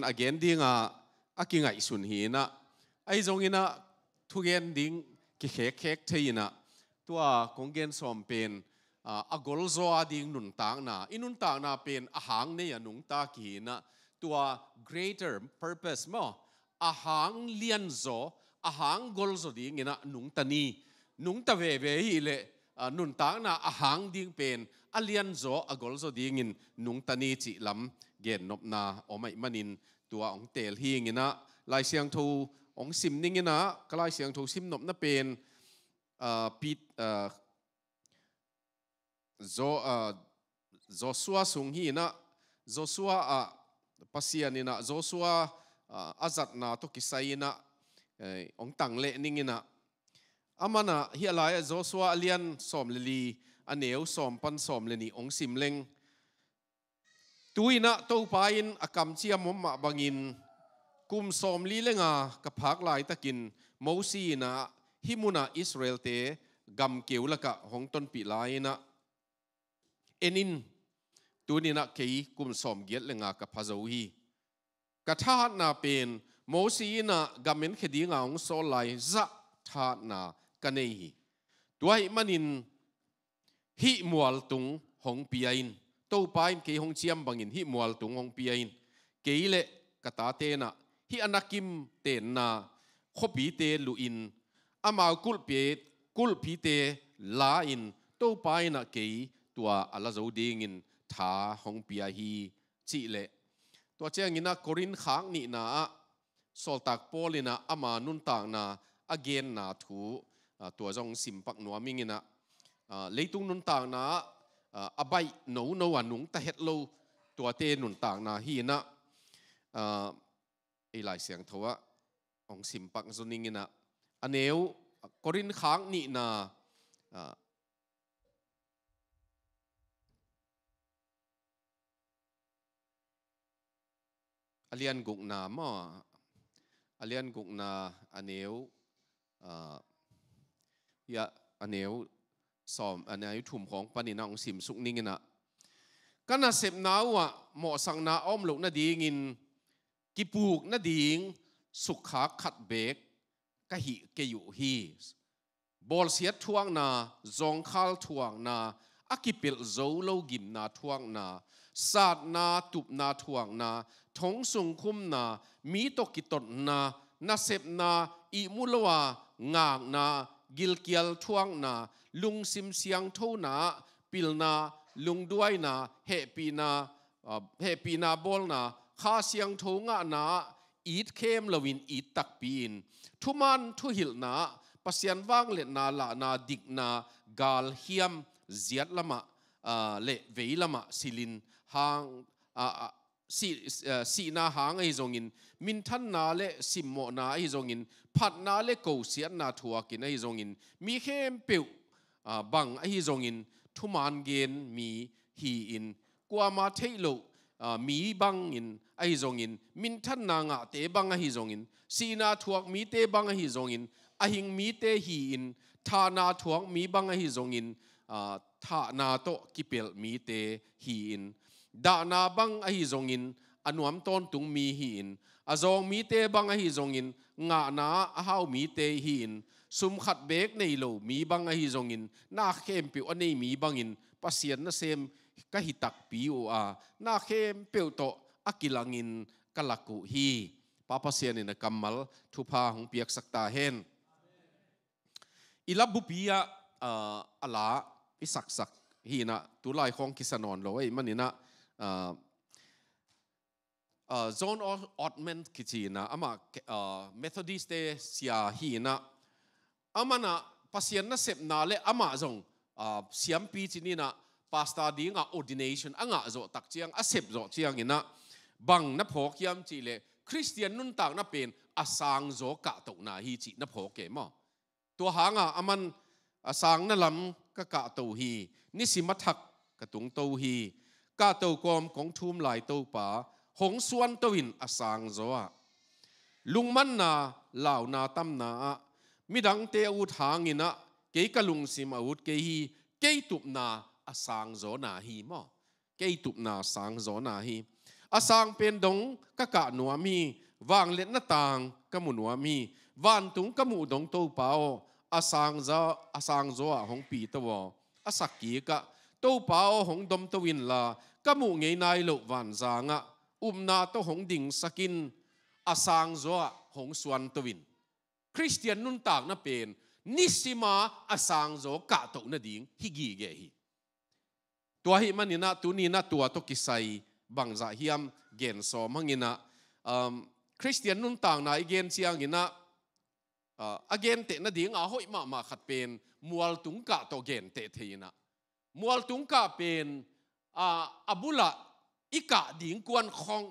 again dinga akinga isun hina ai zongina thugen ding ki khek khek theina tua kongen som pen a gol zo ading nun tang na inun tang na pen a hang ne anung ta ki na tua greater purpose mo a hang lian zo a hang gol zo ding ina nung tani nung ta ve ve hi le nun tang na a hang ding pen a lian zo a gol zo ding in nung tani chi lam gen nop na omai manin tua ong tel hingina lai siang thu ong sim ningina Lai siang thu sim nop na pen à, pit à, zo à, Joshua sung hi na Joshua a pasian na Joshua azat na to kisai na ong tang le ningina amana hi alai Zosua alian som lili aneu som pan som leni ong sim leng ตุยนะตัวไปอินอากำเชียมมะบังอินกุมสอมลีเลงากับพักหลายตะกินมอซีนะฮิมุนาอิสราเอลเตะกำเกียวละกะของตนปีลายนะเอ็นินตัวนี้นะเคยกุมสอมเกียรเลงากับพะเจ้าฮีกะทานาเป็นมอซีนะกำเม็นคดีงาของโซลายจะทานากันเองตัวไอ้มันินฮิมวลตุงของปีอิน tô paim ke hong bằng bangin hi mual tung hong pia in cả ta te na hi anakim te na khopi te lu in ama kul pe kul pi te la in tô pai na ke tua ala zo ding in tha hong pia hi chi lệ tua chang ina korin khang ni na sol tak polina ama nun tak na again na thu tua jong simpak pak nuaming ina leitung nun tak na อับหนูนวันหนุงแต่เห็ดโลตัวเตนุนต่างนาฮีนะอีหลายเสียงทว่าองสิมปักสนิงินะอันเนวกรินค้างนี่นาอเลียนกุกนามออเลียนกุกนาอันเนวยะอันเนวสอมอันนี้ถุมของปนินองสิมสุกนิ่งนะก็นาเสพนาวะเหมาะสังนาอ้อมหลกนาดีงินกิปูกนาดีงสุขาขัดเบกกะหิเกยุฮีบอลเสียทวงนาจงคาลทวงนาอักิปิลโจลกิมนาทวงนาศาสนาตุบนาทวงนาทงสุงคุมนามีตกิตตนานาเสพนาอิมุลวะงางนา gil kial thuang na lung sim siang tho na pil na lung duai na he pi na uh, he pi na bol na kha siang tho nga na ít kem lawin ít tak pin thu man thu hil na pasian wang le na la na dik na gal hiam ziat lama uh, le vei lama silin hang สีสีนาหางไอ้จงอินมินทันนาเล่สิมโมนาไอ้จงอินผัดนาเล่กูเสียนาทัวกินไอ้จงอินมีเข้มเปียวบังไอ้จงอินทุมานเกณฑมีฮีอินกว่ามาเทโลมีบังอินไอ้จงอินมินทันนางะเตบังไอ้จงอินสีนาทัวมีเตบังไอ้จงอินอหิงมีเตฮีอินทานาทัวมีบังไอ้จงอินทานาโตกิเปลมีเตฮีอิน da na bang a hi zong in anuam ton tung mi hi in a zong mi te bang a hi zong in nga na a hau mi te hi in sum khat bek nei lo mi bang a hi zong in na khem pi anei mi bang in pasian na sem ka hi tak pi o a na khem pe to akilang in kalaku hi papa sian in a kamal thu pha hung piak sakta hen ilabu pia ala isak sak hi na tu lai khong kisanon lo ei manina zone of oddment kichina ama methodist te sia hi na amana pasien na sep na le ama zong siam pi chini na pasta ding a ordination anga zo tak chiang a sep zo chiang ina bang na phok yam chi le christian nun tak na pen asang zo ka to na hi chi na phok ke mo to hanga aman asang na lam ka ka to hi ni si mathak ka tung to hi กาเตากอมของทุมหลายเตาป่าหงสวนตวินอสางโซะลุงมันนาเหล่านาตั้มนามิดังเตอุทางินะเกกลุงสิมอาวุธเกฮีเกตุบนาอสางโซนาฮีมอเกตุบนาสางโซนาฮีอสางเป็นดงกะกะหนัวมีวางเล็ดหน้าต่างกะมุหนัวมีวานตุงกะมุดงเตาป่าอสางโซอสางโซหงปีตวออสักกีกะ都包红东都赢啦，咁冇嘢奈路晚上啊，um na to hong ding sakin sang zo hong suan to win christian nun tak na pen nisima sang zo ka to na ding higi ge hi tua hi na tu ni na tua to kisai bangza hiam gen so mangina um christian nun tak na igen chiang ina uh, te na ding a hoi ma ma khat pen mual tung ka to gen te theina มัวตุงกาเป็นอาบุละอิกะดิ่งกวนของ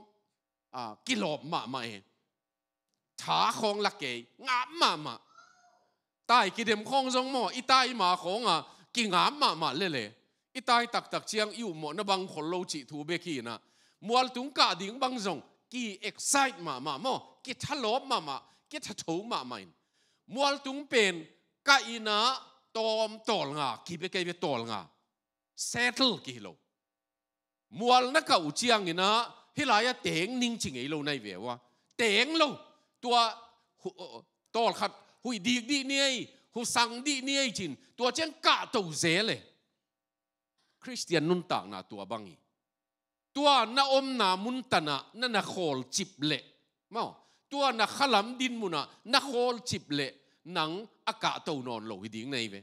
กิโลมามาเองถาของลักเกงามมามาใต้กิเดมของจงหมออีใต้มาของอ่ะกิงามมามาเล่เล่อีใต้ตักตักเชียงอิ่วหมอนบังขนโลจิทูเบกีนะมัวตุงกาดิ่งบังจงกีเอ็กไซต์มามาหมอกิทะลบมามากิทะถูมาม่มัวตุงเป็นกาอินะตอมตอลงากีเบกีเบตอลงา settle กี่โลมัวนักเอาเจียงนินะฮิลายเตงนิ่งจริงไอ้โลานเววะเตงโลตัวตัวครับหุยดีดีเนี่ยหุสังดีเนี่ยจิน ตัวเจียงกะตัวเจเลย คริสเตียนนุ่นต่างนะตัวบังอีตัวนาอมนามุนตนะนั่นนะโคลจิบเละมังตัวนาขลามดินมุนะนาโคลจิบเละนังอากาศตัวนอนโลหิดิ้งในเว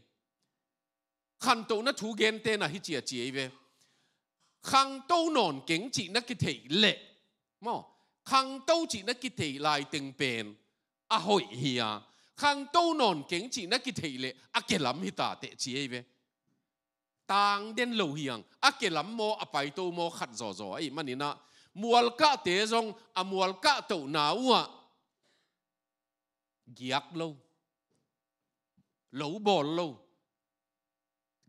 khăn tàu nó thu gen tên là hít chia chia về khăn tàu nồn kính chỉ nó cái thể lệ mà khăn tàu chỉ nó cái thể lại từng bền à hội hi à khăn tàu nón kính chỉ nó cái thể lệ à cái lắm hít ta tệ chia về tang đen lâu hiang à cái à, lắm mò à bài tàu mò khát giò giò ấy mà nina mual cả tế rong à mual cả tàu nào à giặc lâu lâu bò lâu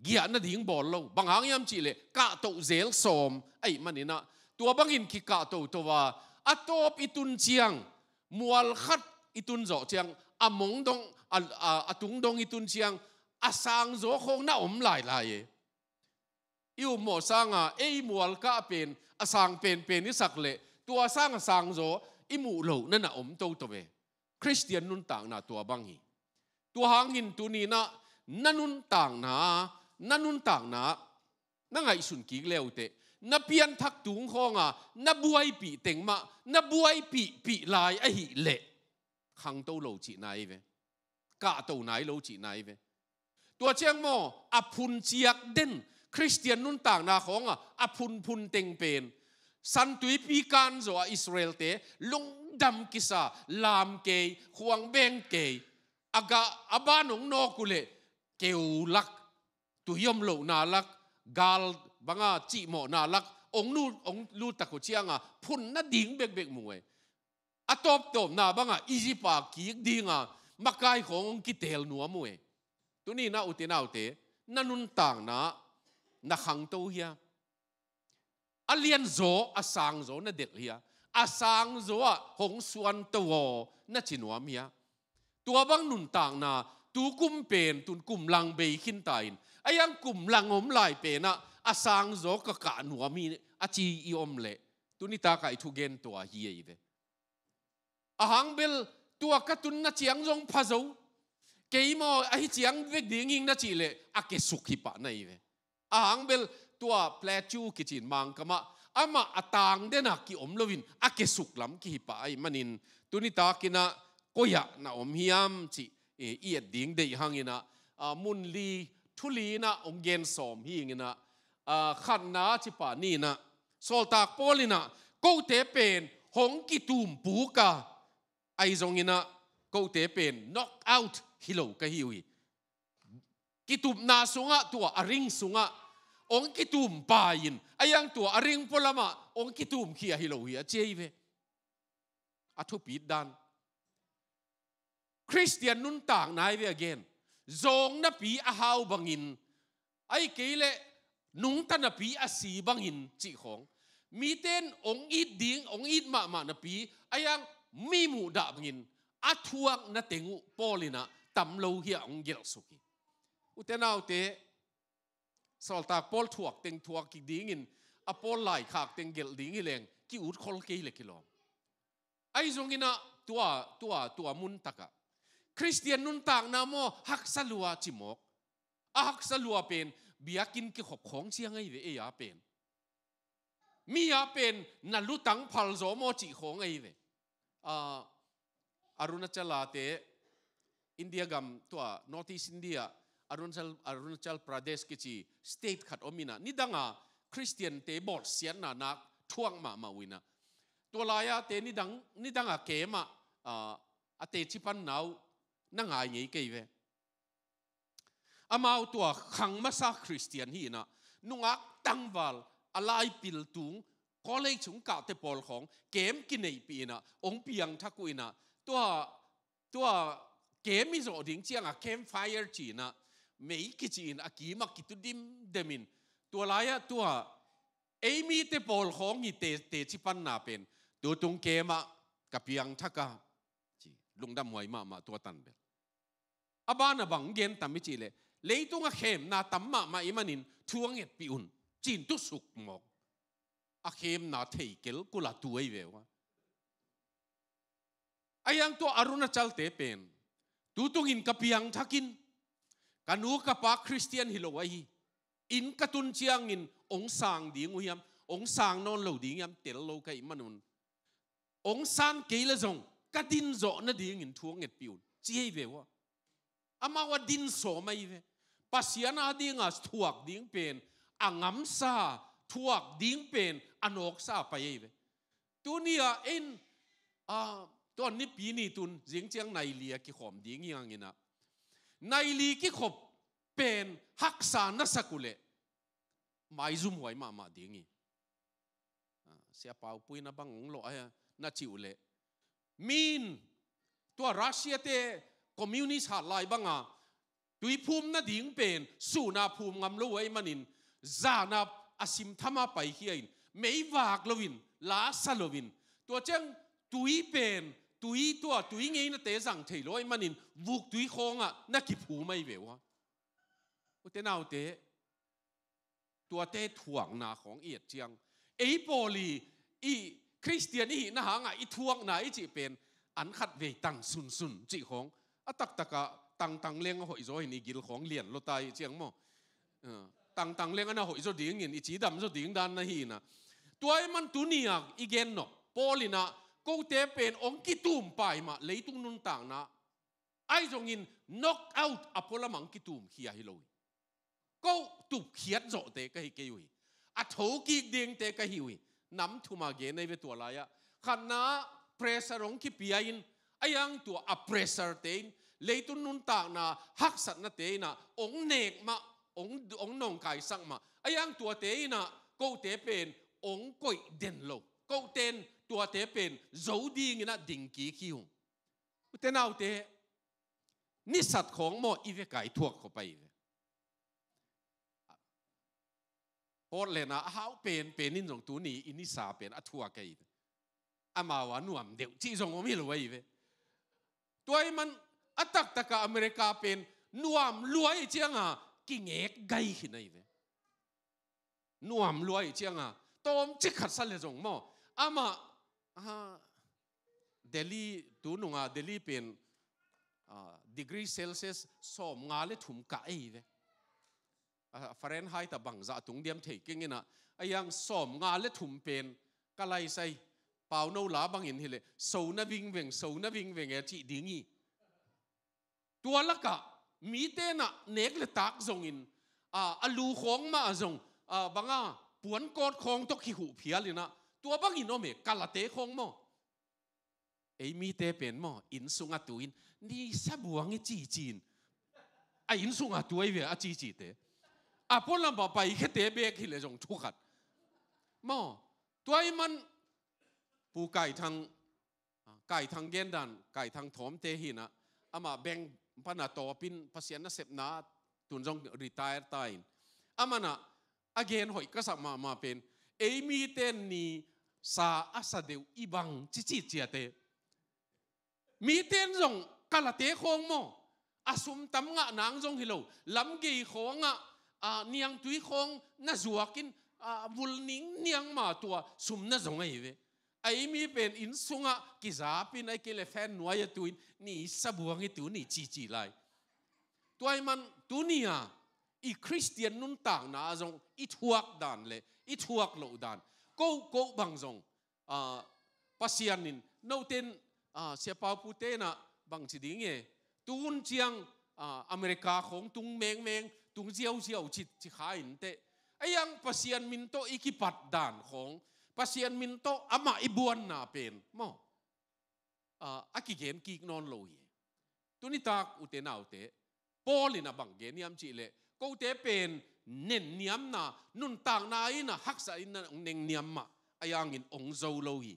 กี่ยนนัดิ่งบอลลงบางหางยามจีเลกะโตเซลสอมไอ้มันนี่นะตัวบางอินขิกะโตตัวว่าอัตบอิตุนเชียงมวลขัดอิตุนจ่อเชียงอมงดงอาตุงดงอิตุนเชียงอาสางโจคงน่าอมหลายหลายอิวหมอสรางอ่ะไอ้มวลกะเป็นอาสางเป็นเป็นนิสักเละตัวสรางสางโจอิมูเลานั่นน่ะอมโตตัวเวคริสเตียนนุนต่างน่ะตัวบางฮีตัวหางหินตัวนี้น่ะนั่นนุนต่างน่ะนันนุนต่างนะนั่งไอสุนกิเลวเตะนับเพียนทักตุงของอ่ะนับบวยปีเต็งมานับบวยปีปีลายไอหิเละขังโตโลจีไหนเวกะโตไหนโลจีไหนเวตัวเชียงโมอพุนเจียกเด่นคริสเตียนนุ่นต่างนาของอ่ะอพุนพุนเต็งเป็นสันตุยปีการโซอิสราเอลเตลงดำกิสา ลามเกยควงเบงเกยอากาอบานงนอกุเล เกวลักุยมโลนาลักกาลบังอาจีโมนาลักองนู่องลู่ตะกุเชียงอ่ะพุ่นนัดดิ่งเบกเบกมวยอะตบตบนาบังอาอีจิปากีกดิ่งอ่ะมักไกขององกิเตลนัวมวยตัวนี้นาอุตินาอุตินันุนต่างนะนักขังโตเฮียอเลียนโซอาสางโซนัดเด็กเฮียอาสางโซอหงส่วนตัวนัดจีนัวเมียตัวบังนุนต่างนะตุกุมเป็นตุนกุมลังเบยขินตาย ai ang kum lang om lai pe na asang zo ka ka nu ami achi i om le tunita kai thu gen to a hi ei de hang bel tua cái tu na chiang jong pha zô, cái mo a chiang vek ding ing na chi lệ, a cái suk hi pa nai ve hang bel tua ple chu cái chin mang cơ mà, à mà ama tang đen na ki om lovin a cái suk lam ki hi pa ai manin ni ta cái na na om hiam chi e iet ding de hangina mun li ทุลีนะองเกนสอมฮีงินะขันนาจิปานี่นะสซลตากปลินะกูเตเป็นหงกิตุมปูกะไอซงงินะกูเตเป็นน็อกเอาท์ฮิโลกะฮิวิกิตุมนาสุงะตัวอริงสุงะองกิตุมปายินไอยังตัวอริงพลมะองกิตุมเขียฮิโลเฮียเจีเวอทุปิดดันคริสเตียนนุ่นต่างนายเวเกน zong na pi a hau bangin ai kele nung ta na pi a si bangin chi khong mi ten ong it ding ong it ma ma na pi ayang mi mu da bangin a thuak na tengu polina tam lo hi ong gel suki utenau te solta pol thuak teng thuak ki ding in a pol lai khak teng gel ding i leng ki ut khol ke le kilom ai zongina tua tua tua mun taka คริสเตียนนุ่นตางนามอหักสลัวจิมอกอหักสลัวเป็นเบียกินกิขบของเชียงไงเดเอยเป็นมีอาเป็นนลุตังพัลโซมอจิของไงเดอารุณจัลลาเตอินเดียกัมตัวนอร์ทีสินเดียอรุณจัลอรุณจัลประเทศกิจีสเตทขัดอมินานี่ดังอะคริสเตียนเตบอดเสียนานักทวงมามาวินาตัวลายเตนิดังนิดังอะเกมอะอ่าเตชิปันนาวนั่งไงไงกี่เวอามาตัวขังมาซาคริสเตียนฮีนะนุ่งอักตั้งวัลอะไรปิลตุงก็เลยชงกาเตปอลของเกมกินไอปีนะองเปียงทักกุยนะ ตัวตัวเกมมิโซดิงเจียงอะเกมไฟร์จีนะไม่กี่จีนอะกีมากิตุดิมเดมิน ตัวลายตัวเอมีเตปอลของนี่เตเตชิปันนาเป็นตัวตรงเกมอะกับเปียงทักกา lung dam wai ma ma to tan bel na à, bang gen tam chile le leitung a à khem na tam ma ma imanin thuang et pi un chin tu suk mok a à, khem na thei kel kula tu ai ve wa ayang to aruna chal te pen tutung in kapiang thakin kanu kapa christian hilowai in katun chiang in ong sang ding uyam hiam ong sang non lo ding yam tel lo kai manun ong san ke la zong กัดินโจนดิ่งหินทวงเงปิวจีเววะอามาว่าดินโสไม่เวปัสยานาดิ่งา่ทวกดิ่งเป็นอังมซาทวกดิ่งเป็นอโนกซาไปเวตัวนี้อินอ่าตัวนี้ปีนี้ตุนเสียงเจียงในเลียกิขอมดิ่งยังงี้นะในลีกิขบเป็นฮักษานสกุเลไม่ซุ่มไหวมามาดิ่งงี้เสียเปล่าปุ้ยนะบังงงลอยนะจิวเลมีนตัวรัสเซียเตคอมมิวนิสต์หาลายบังอ่ะตุยภูมินาดิ่งเป็นสู่นาภูมิงามรยมันินจานับอาสิมธรรมไปเฮียนไม่วากลวินลาสลวินตัวเจ้งตุยเป็นตุยตัวตุยงี้นะเตะสังเทลอยมันินวุกตุยคงอ่ะนักกิผูไม่เววะเตนาอเตตัวเตะถ่วงนาของเอียดเจียงไอ้โปลีอีคริสเตียนนี่นะหางอ่ะอีทวงไหนจีเป็นอันขัดเวตังสุนสุนจีของอตักตะกะตังตังเลี้ยงหอยโซยนี่กิลของเลียญโลตายเจียงมอตังตังเลี้ยงนะหอยโซดิ่งเงินอีจีดำโซดิ่งดันนะฮีนะตัวมันตุนียกอีเกนนะโปลินะกูเตเป็นองคิตุมไปมา เลยตุงนุนต่างนะไอ้จงอินน็อกเอาต์อพอลมังคิตุมเขียฮิโลยก็ตุบเขียดโจเตก็ฮิเกยุยอัฐโหกีเดียงเตก็ฮิวยน้ำทุมาเกในเวตัวลายะขันนาเพรสรองคี้ปียินไอยังตัวอัเพรสเตนเลยตุนนุนตากนาฮักสัตนาเตนะองเนกมาององนองไกาสังมาไอยังตัวเตนะกูเตเป็นองก้อยเด่นโลกูเตนตัวเตเป็นโจดีงินะดิ่งกีขี้หงเตนเอาเต นิสัตของหมออีเวกายทวกเข้าไปเโอเลนะฮาเป็นเป็นนิ่งตัวนี้อินิสาเป็นอทตวกันอามาวานุ่มเดี๋ยวที่ส่งไมลลวยเวตัวมันอัตักตะกะอเมริกาเป็นนุ่มรวยเจียงอ่ะกิ่งเอกไกหินไอเวนุ่มรวยเจียงอ่ะตอมจิกขัดสเลยจงมออามาฮะเดลีตัวนุ่งอ่ะเดลีเป็นอ่าดีกรีเซลเซียสสอมงาเลทุมกัไอเวฟรนไฮต์บังจะตุงเดียมถิกิงินะไอยังสอมงานเลถุมเป็นก็ไลใส่เปล่าโนลาบังอินเฮเลโซนวิงเวงโซนวิงเวงเอจีดิงีตัวละกะมีเตนะเนกเลตักจงอินอ่าอลูของมาจงอ่าบังอ่ะปวนกอดของตกขี้หูเพียลินะตัวบังอินโอเมกาลาเตของมอไอมีเตเป็นมออินสุงาตวอินนี่สบวงอจีจีนไออินสุงาตวไอเวอจีจีเตอาพลังบ่ไปแค่เตะเบกฮิเลจงทุกัดมอตัวไอ้มันปูไก่ทางไก่ทางเกนดันไก่ทางถมเตหินะอามาแบ่งปนาโตปินภาษีนะเสพนาตุนจงรีทายร์ตายอามานะอเกนหอยก็สัมมามาเป็นเอมีเตนนี่สาอาสเดวอีบังจิจิเจียเต มีเตนจงกาลเตะคงมออาสุมตำงะนางจงฮิโลลำกีโคงะ niang tui khong na zuakin vul ning niang ma tua sum na zonga iwe ai mi pen in sunga ki za pin ai ke le fan noya tuin ni sabuang tu ni chi chi lai tuai man tu ni a i christian nun tang na zong i thuak dan le i thuak lo dan ko ko bang zong a pasianin no ten a se pa pu te na bang chi ding e tun chiang อเมริกาของตุงเมงเมง tung diêu diêu chít chi khá in te ayang pasian min to ikipat dan khong pasian min to ama ibuan na pen mo a akigen ki non lo ye tuni tak te, autte polin bang gen niam chi le ko te pen nen niam na nun tang na ina haksa ina ong neng niam ma ayang in ong zo lo hi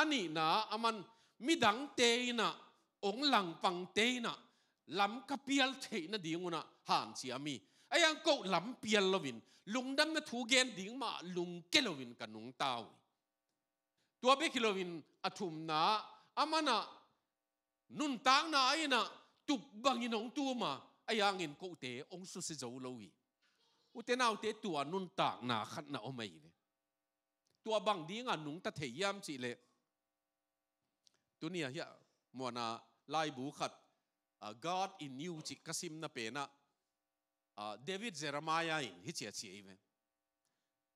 ani na aman midang te ina ong lang pang te ina lam kapial te ina di dinguna han si ami ai ăn câu lắm bia lo vin lùng đâm nó thu gen điên mà lùng kê lo vin cả nung tao tua bê kilo vin athum na amana nun tang na ai na tục bằng in ông tua mà ai ăn in câu tế ông su sẽ giàu lâu ý u tế nào tế tua nun tang na khát na ông ấy tua bằng điên à nung ta thấy yam chỉ lệ tu nia hiya mwana lai bu khat god in you chi kasim na pe na David Jeremiah in hi chia chia iwe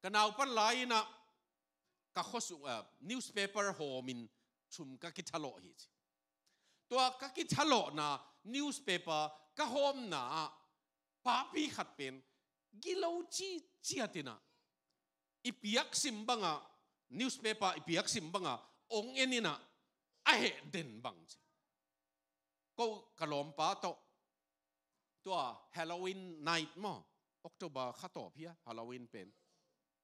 kanau pan lai na ka khos newspaper home in chum ka ki thalo hi chi to ka ki thalo na newspaper ka home na papi khat pen gilo chi chia tina ipiak simbanga newspaper ipiak simbanga ong enina ahe den bang chi ko kalompa to ตัวฮาโลวีนไนท์มอออกตุบาขัตอบเฮียฮาโลวีนเป็น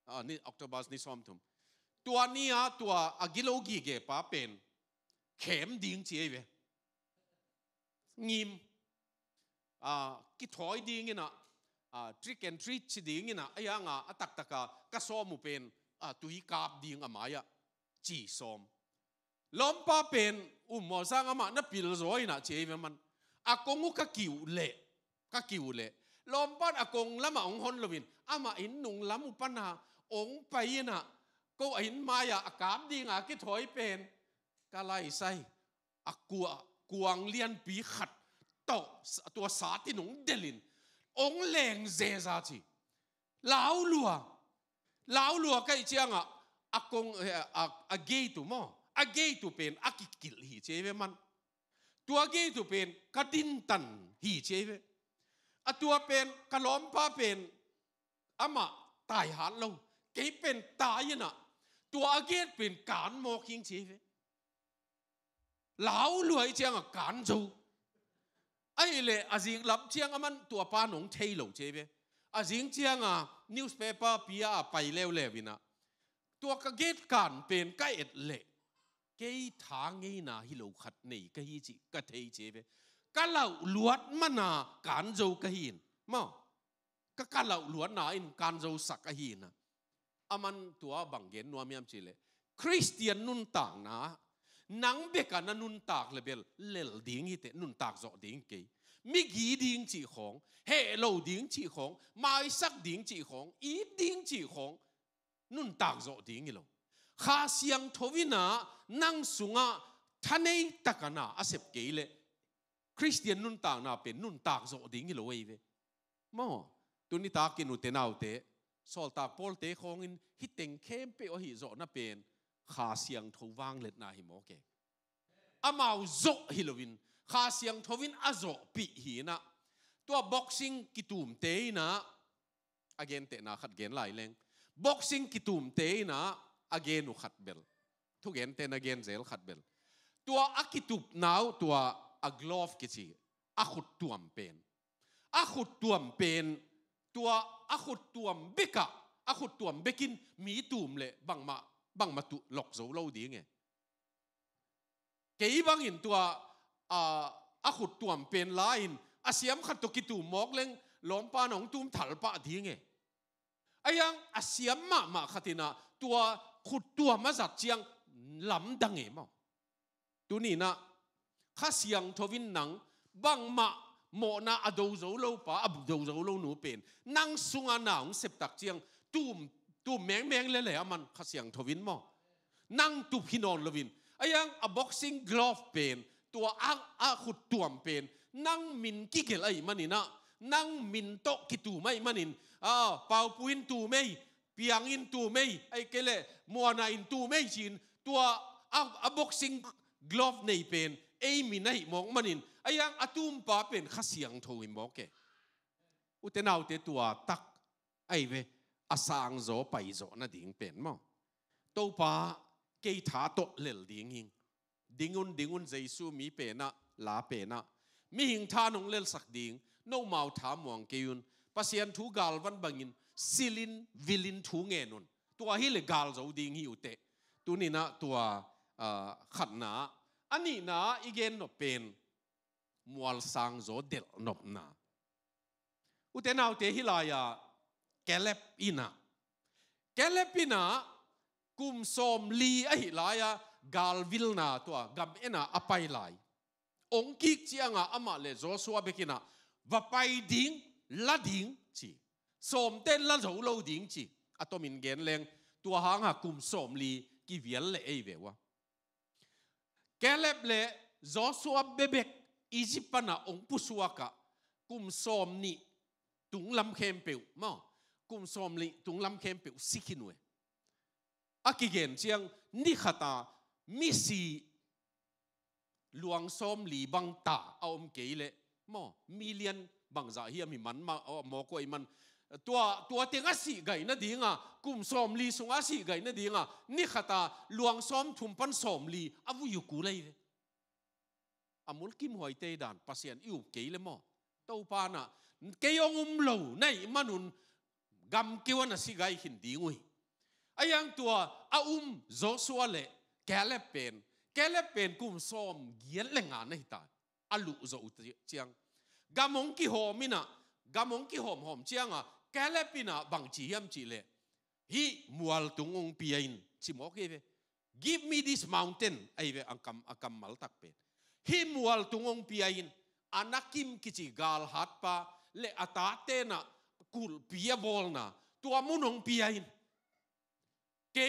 อ่านี่ออกตุบาสนี่ซ้อมถุมตัวนี้อ่ะตัวอากิโลกีเกป้าเป็นเข็มดิ้งเจียเวงิมอ่ากิถอยดิ้งนะอ่าทริกแอนทริชดิ้งนะไอ้ยังอ่ะอตักตะกะกะซ้อมเป็นอ่าตุยกาบดิ้งอ่ะมายะจีซ้อมล้มป้าเป็นอุ้มหมอสร้างอ่ะมานับปีละร้อยนะเจียเวมันอากงุกะกิวเละ ka kiu le lom pan akong à, lama ong à, hon lovin ama à, in nung lamu pana ong paina ko in maya akam di nga ki thoi pen ka lai sai akua kuang lian pi khat to tua sa ti nung delin ong leng ze za chi lao lua lao lua kai chianga akong a gate tu mo a gate tu pen akikil hi cheve man tua gate tu pen katin tan hi cheve อตัวเป็นกะล้อมป้าเป็นอามาตายหาลงเกเป็นตายน่ะตัวอาเกตเป็นการมอกยิงชีฟลาวรวยเจียงการจูไอ้เละอาจิงลับเจียงมันตัวป้าหนงเทยหลงเจเวอาจิงเจียงอ่ะนิวส์เพเปอร์พิอาไปเลวเลวินะตัวกเกตการเป็นใกล้เอ็ดเละเกยทางงี้นะฮิโลขัดนี่ก็ฮิจิก็เทยเจเว cá lậu luốt mà nà cán dâu cái hiền mà cá cá lậu luốt nà in cán dâu sạc cái hiền à aman tua bằng gen nuam yam chile Christian nun tang na nang be ka na nun tak le bel lel ding hite nun tak zo ding ke mi gi ding chi khong he lo ding chi khong mai sak ding chi khong i ding chi khong nun tak zo ding lo kha siang na nang sunga thanei takana asep ke le คริสเตียนนุ่นตากนาเป็นนุ่นตากโจดิ้งฮิโลเอเวมอตัวนี้ตากินอุเตนาวเตสอลตากโพลเตคของอิน ฮิตเต็งเข้มเปอหิโจนาเป็นขาเสียงทวัางเล็ดนาหิโมเกอามาวโจฮิโลวินขาเสียงทวินอโจปีหีนะตัวบ็อกซิ่งกิตุมเตนะอเกนเตนะขัดเกนหลายแรงบ็อกซิ่งกิตุมเตนะอเกนุขัดเบล ทุกเกนเตนอเกนเซลขัดเบล ตัวอักิตุบนาวตัว aglof kici akhut tuam pen akhut tuam pen tua akhut tuam beka akhut tuam bekin mi tum le bang ma bang ma tu lok zo lo ding e kei bang in tua a akhut tuam pen lain asiam khat to kitu mok leng lom pa nong tum thal pa ding e ayang asiam ma ma khatina tua khut tua ma zat chiang lam dang e ma tu ni na ข้าเสียงทวินนังบังมะโมนาอดูโซโลปาอดูโซโลหนูเป็นนั่งสุงาหนางเสพตักเจียง ตูมตูมแมงแมงเลยแหละมันข้าเสียงทวินมอนั่งตุพินอนลวินไอ้ยังอบ็อกซิ่งกลอฟเป็นตัวอักอาขุดตัวมเป็นนั่งมินกิเกลไอ้มันนี่นะนั่งมินโตกิตูไม่มันนี่อ่าเป่าปุินตูไม่เปียงอินตูไม่ ไอ้เกลเลมัวนาอินตูไม่ชิน ตัวอักบ็อกซิ่งกลอฟในเป็นเอ้มีนะฮมองมันินไอ้ยังอตุมป้าเป็นข้าเสียงทวิมอกเกอุตนาอุตตัวตักไอ้เวอาสางโซไปโซนัดิ่งเป็นมั้งตัวป้าเกยถาโตเล่ลดิ่งหิงดิ่งอุนดิ่งอุนเจสูมีเป็นนะลาเป็นนะมีหิงทานงเล่ลสักดิ่งโนมาถามวงเกยุนปัสยันทูกาลวันบังินซิลินวิลินทูเงนุนตัวฮิเลกาลโซดิ่งหิวเตตัวนี้นะตัวขัดหนาอันนี้นะอีเกนนเป็นมัวสังโจเดลนบนะอุตนาอุตฮิลายาแกลบอินะแกลบอินะกุมสมลีไอฮิลายากาลวิลนาตัวกัมเอนาอภัยลายองกิกเจียงอ่ะอามาเลโจสัวเบกินะว่าไปดิ้งละดิ้งจีสมเต้นละโจโลดิ้งจีอะตอมินเกนเลงตัวหางหักกุมสมลีกิเวียนเลยเอเววะ kelep le joshua bebek izipana ong pusuaka kum som ni tung lam khem peu mo kum som li tung lam khem peu sikhinwe akigen chiang ni khata mi si luang som li bang ta aom keile mo million bang za hi mi man ma mo ko i man ตัวตัวเตยงอีไงน่นดีงะกุมสอมลีสงอีไงน่นดีงะนี่ขตาลวงสอมถุมปันสอมลีอาวุยุกูเลยอามุลกิมหอยเตดานปัสยันอิวเกยเลมอเต้าปานะเกยองุมเหลวในมนุนกำเกวันสิไงหินดีงุยไอยังตัวอาอุมโจสัวเลแกเลเป็นแกเลเป็นกุมสอมเยียนเลงานในตาอาลุโจอุตเจียงกำมงกิหอมินะกำมงกิหอมหอมเจียงอ่ะ kalepina bang chi hiam chi le hi mual tungong piain chi mo ke ve give me this mountain ai ve angkam cam mal tak pe hi mual tungong piain anakim kichi gal hat pa le atate na kul pia bol na tua munong piain ke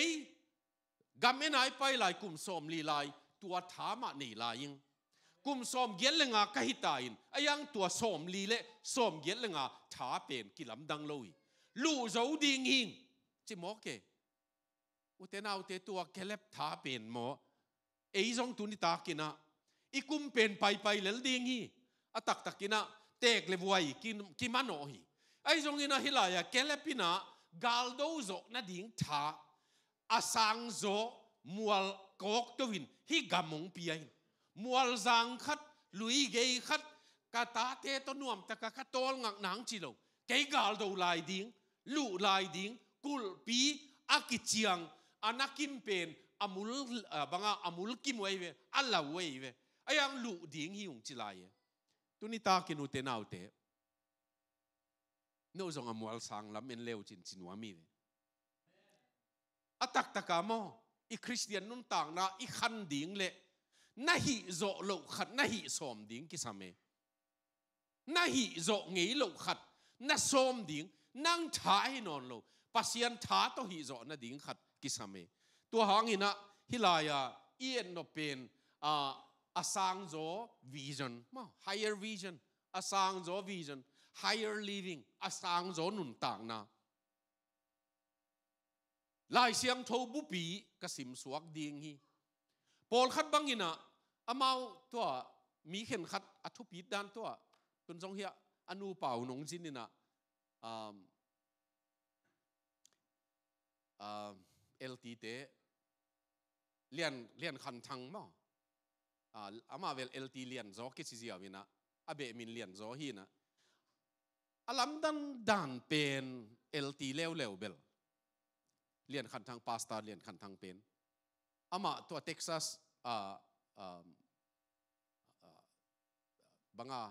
gamen ai pai lai kum som li lai tua thama nei lai ing ุมสอมเกลงาก็ฮิตาอินอายังตัวสอมลีเละสอมเกลงาถ้าเป็นกิลำดังลอยลู่เจ้าดิ่งหิงจิมอเกอุเทนาอุเทตัวเคล็บถ้าเป็นหมอเอ้ยงตุนิตากินะอีกุมเป็นไปไปเลลดิ่งฮีอตักตักกินะเตกเลวัยกินกิมันโอหีไอ้จงอินาฮิลายาเคล็บินะกาลโดโซนดิ่งถ้าอาสังโซมัวกอกตัวินฮิกามงพิยินมัวจางขัดลุยเกยขัดกาตาเตตนวมตะกะกะตอลงักนางจิโลเกยกาลดูลายดิงลู่ลายดิงกุลปีอากิจียงอานักิมเป็นอามุลบังอามุลกิมไว้เวอัลลาไว้เวไอ้ยังลู่ดิงฮิวงจิลายตุนิตากินุเตนาวเตโนจงอามัวสังลำเอ็นเลวจินจินวามีเวอัตักตะกามออีคริสเตียนนุ่นต่างนะอีขันดิงเละ na hi zo lo khat na hi som ding ki same na hi zo ngi lo khat na som ding nang tha hi non lo pasian tha to hi zo na ding khat ki same tu hang ina hilaya ien no pen a asang zo vision ma higher vision asang zo vision higher living asang zo nun tang na lai siang tho bu pi ka sim suak ding hi pol khat bangina อามาตัวมีเข็นขัดอัุปีดด้านตัวตุนจงเฮียอนุเป่าหนงจินนี่นะเอลตีเตเลียนเลียนคันทังมั่งอามาเวลเอลตีเลียนจอกิซิเซียวินะอาเบมินเลียนจอฮีนะอลัมดันดัานเป็นเอลตีเลวเลวเบลเลียนคันทังปาสตาเลียนคันทังเป็นอามาตัวเท็กซัส um, uh, uh, banga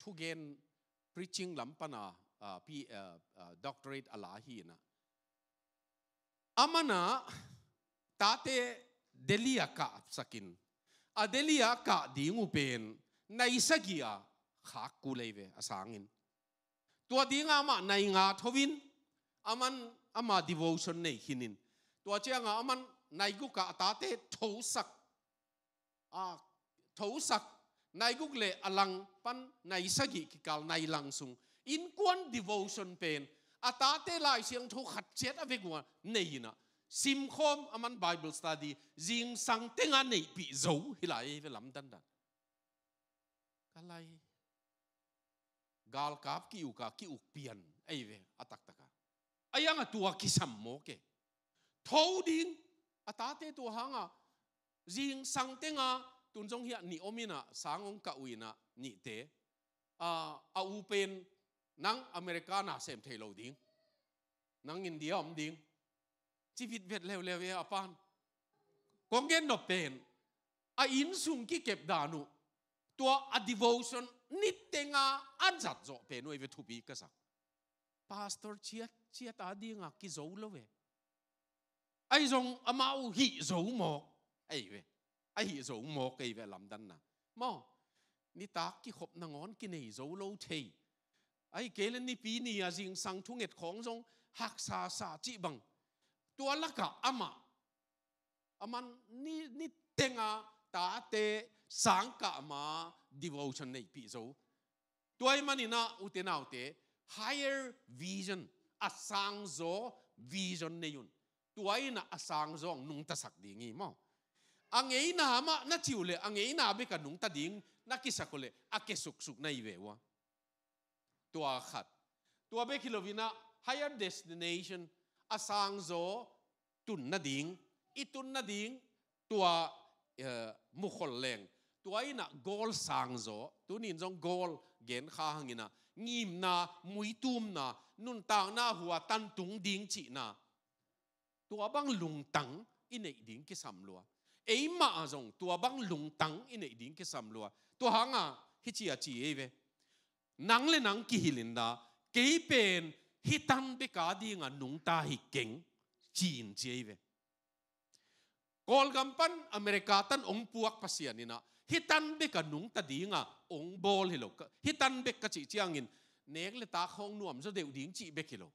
thugen preaching lampana uh, p uh, uh, doctorate ala hi na amana tate delia ka sakin a delia ka dingu pen naisagia khak ku leive asangin tua dinga ma nai nga thovin aman ama devotion nei hinin tua chenga aman nai gu ka tate thosak à thấu sắc nai gục lệ alang à pan nai sagi kikal nai lang sung in quan devotion pen ata à te lai siang thu khat chet avek à wa nei na sim khom aman bible study jing sang tiếng anh tenga nei pi zo hilai ve đan dan dan kalai gal kap ki uka ki uk pian ai ve atak taka ayang tua ki sammo ke thoding ata te tu à riêng sang tiếng à tụn trong hiện ni omin à sáng ông cậu in à ni tế à à u pen nang America na xem thấy lâu điên nang India om điên chỉ vịt vẹt leo leo về apan con gen nó pen à in sung ki kẹp đà nu tua a à, devotion nít tiếng à ăn giặt rõ pen nuôi về thu bi cái sao pastor chia chia ta điên à ki dấu lâu về ai dùng amau à, hi dấu mọc ai về ai hi zo mo cái về làm đan na mo ni ta ki khop na ngon ki nei zo lo thei ai ke len ni pi ni a jing sang thung et khong zong hak sa sa chi bang tua la ka ama aman ni ni tenga ta te sang ka ma devotion nei pi zo tuai manina utenaute higher vision asang à zo vision neyun tuai na asang à zo nung ta sak dingi mo ang ei na ma na chiu ang ei na be ka nung ta ding na ki sa a ke suk na nai tua khat tua be kilovina higher destination asang zo tun na ding itun na ding tua eh, mu khol leng tua ina goal sang zo tunin zong goal gen kha hangina ngim na mui tum na nun tang na hua tan tung ding chi na tua bang lung tang inei ding ki sam lua ấy mà rong tua bang lung Tăng, in ấy ding cái sam lua tua hang à hít chi à chi ấy về nang le nang ki hilin đó. cái pen hít tan bị ka di ngà nung ta hi keng chin chi ấy về kol gampan america tan ong puak pasian ina hi tan be ka nung ta di nga ong bol hi lo hi tan be ka chi chiang à in nek le ta khong nuam zo deu ding chi be kilo. lo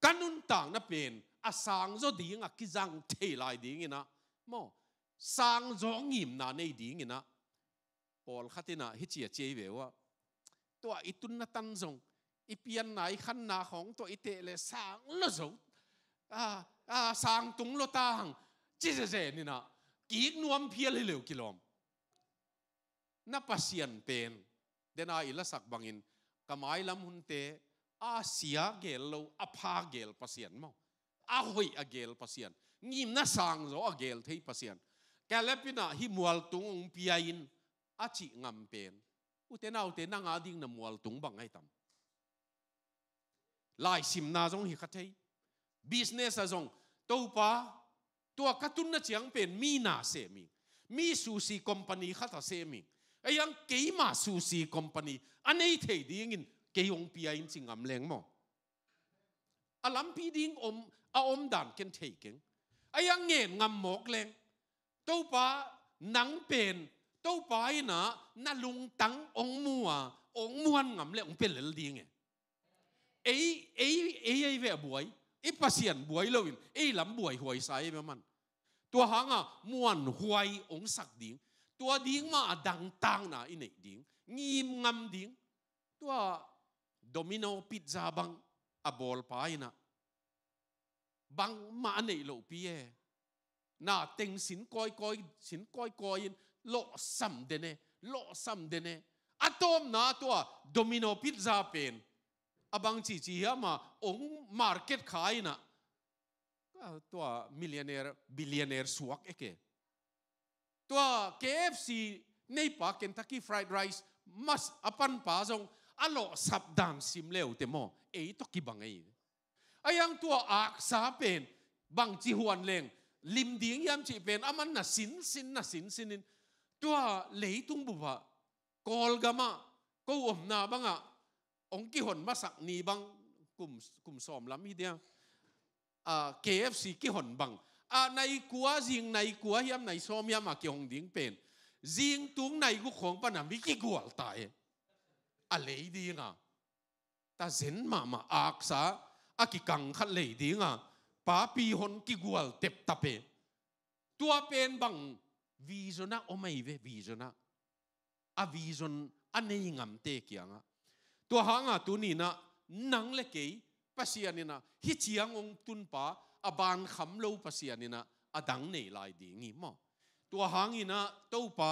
kanun tang na pen asang zo ding a kizang thei lai ding ina mo sang gió nghiêm na nay đi nghe na Paul khát na hít chia chế về wa tua itun na tan zong ipian na khăn na hong tua ite le sang lo zong à à sang tung lo ta hằng chỉ dễ dễ nè na kiệt nuông phía lên liều kilom na pasien pen den a ila sak bangin kamai lam hun te a sia gel lo a pha gel pasien mo a hoi a gel pasien ngim na sang zo a gel thei pasien Kalepina hi mual tung ung piain achi ngam pen. Uten au te nang ading na mual tung bang ai tam. Lai sim na zong hi khathei. Business a zong pa tua katun na chiang pen mi na se mi. Mi sushi company khata se mi. Ayang keima sushi company anei thei ding in keong piain chingam leng mo. Alam pi ding om a om dan ken thei keng. Ayang ngen ngam mok leng tô pa nắng bền tô pa ấy nè na lung tăng ông mua ông mua ngắm lệ ông bền lệ đi nghe ấy ấy ấy ấy về buổi ấy hiện buổi lâu in ấy làm buổi hồi sai về mình tua hàng à muôn hoài ông sắc điên tua điên mà đang tăng na in ấy điên nghiêm ngâm điên tua domino pizza bang a à ball pa ấy nè bang mà anh ấy lộ pie na teng sin koi koi sin koi koi in lo sam dene lo sam dene atom na to domino pizza pen abang chi chi ya ma ong market khai na to millionaire billionaire suak eke to KFC nei pa Kentucky fried rice mas apan pa zong alo sap dang sim leo te mo e to ki bang ai ayang to ak sa pen bang chi huan leng ลิมดิ้งยามจีเป็นอามันน่ะสินสินน่ะสินสินนินตัวเลยตุงบุฟะกอลกามะก็อมนาบังอะองค์กิฮอนมาสักนีบังกลุ่มกลุ่มสอมลำมีเดียวอ่าเคเอฟซีกิหนบังในกัวจิงในกัวยามในสอมยามากิหงดิ้งเป็นจิงตุงในกุของปนามิกิกัวลตายอะไรดีงะแต่เซนมามาอักษะอักกิกังขัดเลยดีงะ papi hon ki gual tep tape tua pen bang visiona omai ve visiona a vision ane ngam te kianga tua hanga tu ni na nang le ke na hi chiang ong tun pa a ban kham lo pasianina adang nei lai ding i mo tua na to pa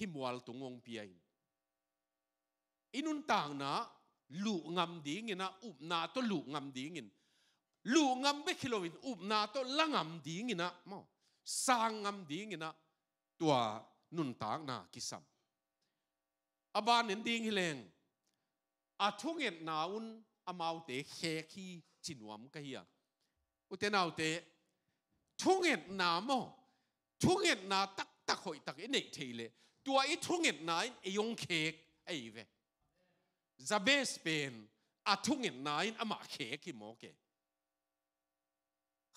himwal tungong piain inun tang na lu ngam dingin na up na to lu ngam dingin lu ngam be khilowin up na to langam ding ina mo sangam ngam ina tua nun tak na kisam aban in ding hileng a na un amau te khe khi chinuam ka hiya utenau te thunget na mo thunget na tak tak hoi tak ene theile tua i thunget na in eyong khe ei ve zabes pen a thunget na in ama khe ki mo ke okay.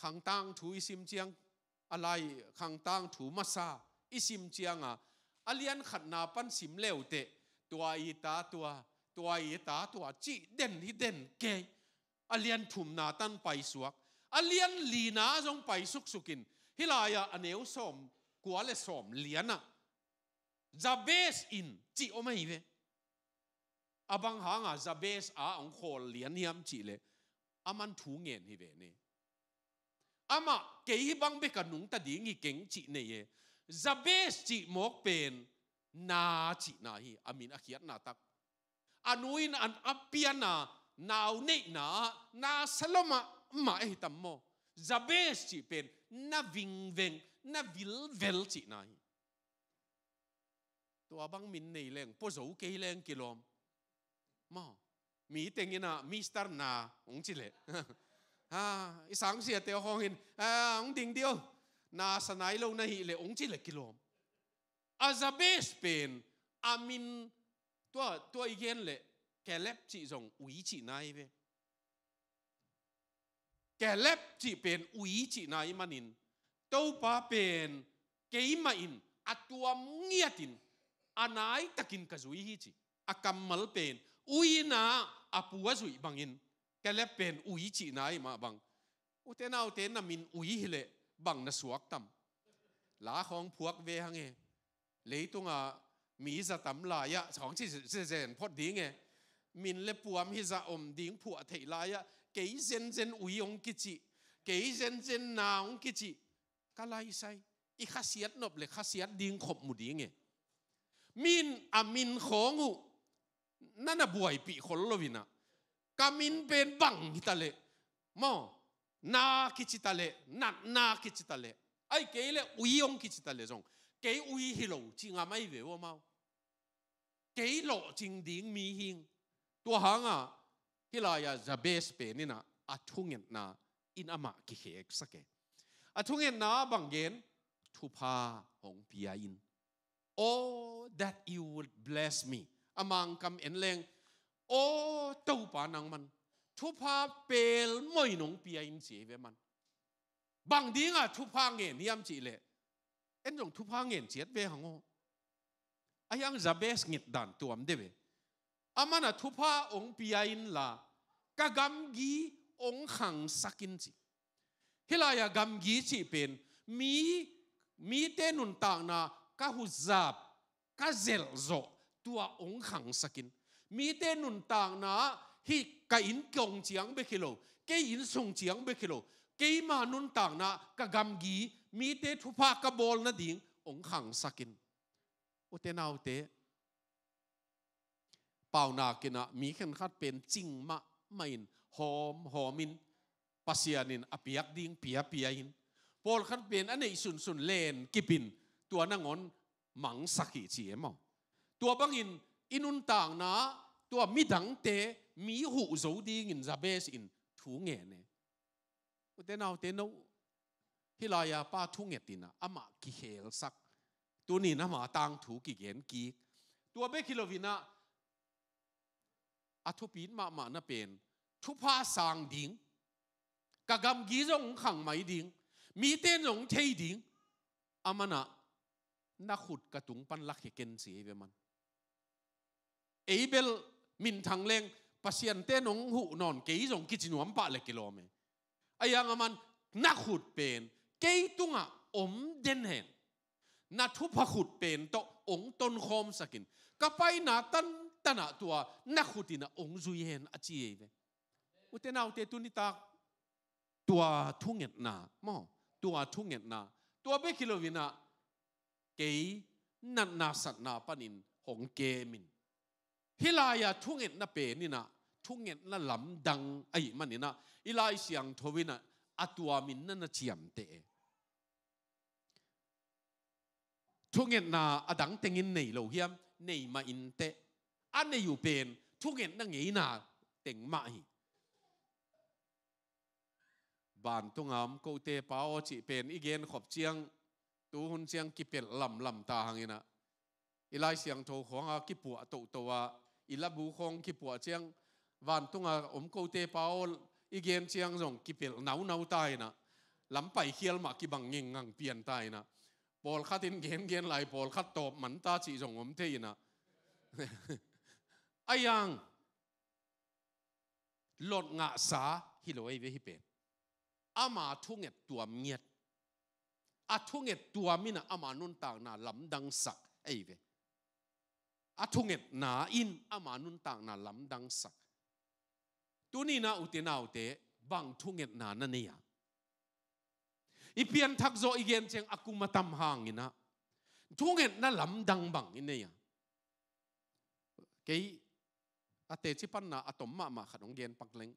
ขังตั้งถูอิสิมเจียงอะไรขังตั้งถูมาซาอิสิมเจียงอ่ะอเลียนขัดนาปันสิมเลวเตะตัวอีตาตัวตัวอีตาตัวจีเด่นที่เด่นเกยอเลียนถุมนาตันไปสวกอเลียนลีนาจงไปสุกสุกินฮิลายาอเนวสมกัวเลสมเลียนอ่ะจะเบสอินจีโอไม่เวอบางหางอ่ะจะเบสอาองโคเลียนเฮียมจีเลยอามันถูเงินฮิเวนี่ ama ke bang be ka nung ta ding hi keng chi ne ye zabes chi mok pen na chi na hi amin akhiat na tak anuin an apiana nau ne na na saloma ma e tam mo zabes chi pen na ving veng na vil vel chi na hi to abang min nei leng po zo ke leng kilom ma mi tengina mi star na ong chi le à i sáng sia te hong hin à ông ding dio na sanai lo na hi le ong chi le kilom azabes pen amin tua tua igen le kelep chi zong ui chi nai ve kelep chỉ pen ui chi nai manin tàu pa pen keima in atuam à, ngiatin anai à, takin à, kazui hi chi akamal pen na apua zui bangin แกเล็บเป็นอุยจีนายมาบังอุตนเอาตนนมินอุยเละบังนสวกตัมลาของพวกเวหังเงเลยตุงอ่ะ มีสะตัมลายะสองที่เจนพอดีไง มินเล็บปวมฮิจะอมดิ้งผัวเทลายะเกยเซนเซนอุยองกิจิเกยเซนเซนนาองกิจิกะไลไซอีข้าเสียดนบเลยข้าเสียดดิ้งขบมุดีไง มินอามินของูนั่นน่ะบวยปีคนลวินะ kamin ben bang hitale mo na kichitale na na kichitale ai keile uyong kichitale jong ke uy hilo chi nga mai ve wo mau ke lo ching ding mi hing tu hanga hilaya zabes pe ni na athungen na in ama ki he ek sake athungen na bangen pha hong pia in all oh, that you would bless me amang kam en leng โอ้เต้าปานังมันทุพาเปลไม่หนงเปียอินเสียเวมันบางดีง่ะทุพาเงินยมจีเละเอ็นจงทุพาเงินเสียเวหงออายังจะเบสเงิดดันตัวมเดเวอามันอะทุพาองเปียอินละกะกำกีองขังสักินจีฮิลายากำกีจีเป็นมีมีเตนุนต่างนากะหุจับกะเซลโซตัวองขังสักินมีเต้นุนต่างนะฮีกอินกงเจียงเบคิโลเกอินส่งเจียงเบคิโลเกมานุนต่างนะกะกำกีมีเตทุพากะบอลนะดิงองขังสักินอุเตนาวเตเป่านากินะ มีขันขัดเป็นจริงมะไม่นหอมหอมินปัสยานินอเปียกดิงเปียเปียินปอลขัดเป็นอันนี้สุนสุนเลนกิบิน ตัวน่งอนมังสักิเจียมอตัวบังอินอินุนต่างนะตัวมิดังเตมีหูโจดีงินซาเบสินถูเงเนี่ยเตนเอาเตนอาฮิลายาป้าทุงเงตินะอามากิเฮลสัก ตัวนี้นะมาตังถูกิเกนกีตัวเบคิโลวินะอัทุปีนมามานะเป็นทุพาสางดิงกะกำกีรงขังไม่ดิงมีเตนหงเทดิงอามานะนักขุดกระตุงปันลักเเกนเสียไปมันเอเบลมินทางเลงปัสยันเตนงหูนอนเกยจงกิจนวมปะเลกิโลเมอายังมันนักขุดเป็นเกยตุงะอมเดนเห็นนัทุพขุดเป็นตองตนคมสกิน ก็ไปนาตันตนาตัวนักขุดินะองจุยเห็นอจีเวอุเตนาอุเตตุนิตา ตัวทุ่งเงินนามอตัวทุ่งเงินนาตัวเบกิโลวินา เกยนันนาสัตนาปนินหงเกมินฮิลายาทุ่งเอ็นน่ะเป็นนี่นะทุ่งเอ็นน่ะลำดังไอ้มันนี่นะอีไลเสียงทวินะอตัวมินนั่นน่ะเจียมเตะทุ่งเอ็นน่ะอดังเต็งอินในโลเฮียมในมาอินเตะอันนี้อยู่เป็นทุ่งเอ็นนั่งไงน่ะเต็งมาอีบ้านตุงามกูเตปาวจีเป็นอีเกนขอบเชียงตูหุนเชียงกิเป็นลำลำตาหางอินะอีไลเสียงโทของอากิปัวตุตัวอิลบูคงคิปัวเชียงวันตุงอาอมโกเตปาอีเกมเชียงส่งกิเปลนาวนาวตายนะลำไปเคียลมากิบังเงงงังเปลี่ยนตายนะปอลขัดินเกนเกนไหลปอลขัดตบมันตาจีจงอมเทีนะไอยังหลดงะสาฮิโลเอเวฮิเปอามาทุ่งเอ็ดตัวเมียดอาทุ่งเอ็ดตัวมินะอามานุนต่างนาลำดังสักเอเวอาทุงเอ็ดนาอินอามานุนต่างนาลำดังสักตัวนี้นะอุตินาอุเตบังทุงเอ็ดนานั่นเนี่ยอีเพียนทักโซอีเกนเชงอากุมาตำหางอินะทุงเอ็ดนั่นลำดังบังอินเนี่ยเกยอาเตชิปันนาอาตมมามาขนงเกนปักเล็ง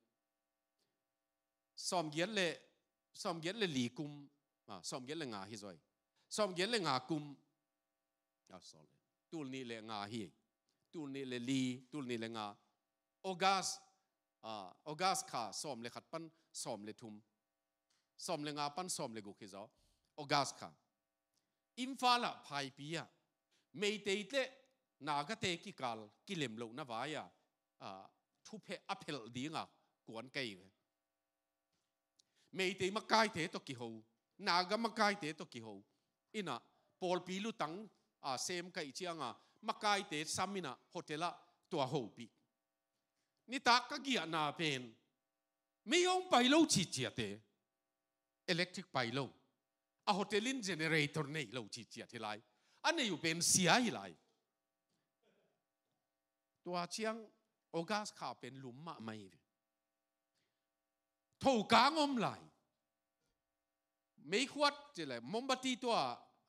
ซอมเย็นเลซอมเย็นเลหลีกุมอ่าซอมเย็นเลงาฮิซอยซอมเย็นเลงากุมอ่าสอเลยตูนี่เลงาฮีตูนี่เลลีตูนี่เลงาออกัสอ่าออกัสค่ะสอมเลขัดปันสอมเลทุมสอมเลงาปันสอมเลกุกิจอออกัสค่ะอินฟาละพายปีอะไม่เตยเตนากเตกิกาลกิเลมโลนวายาอ่าทุเพอเพลดีงากวนเกยไม่เตยมากายเตตกิโฮนากมากายเตตกิโฮอินะปอลปีลุตังอาเซมกับอีเจียงอ่ะมาไกลเตะซ้ำมินะโฮเทละตัวโฮปีนี่ตากกียนาเป็นไม่ยอมไปโลจีเจีาเตอิเล็กทริกไปโลอาโฮเทลินเจเนเรเตอร์เนี่ยโลจีเจีาทีไรอันนี้อยู่เป็นเสียอีไรตัวเชียงโอกาสข่าวเป็นหลุมมะไม่ถูกกางอมไหลไม่ควดจะเลยมมบัติตัว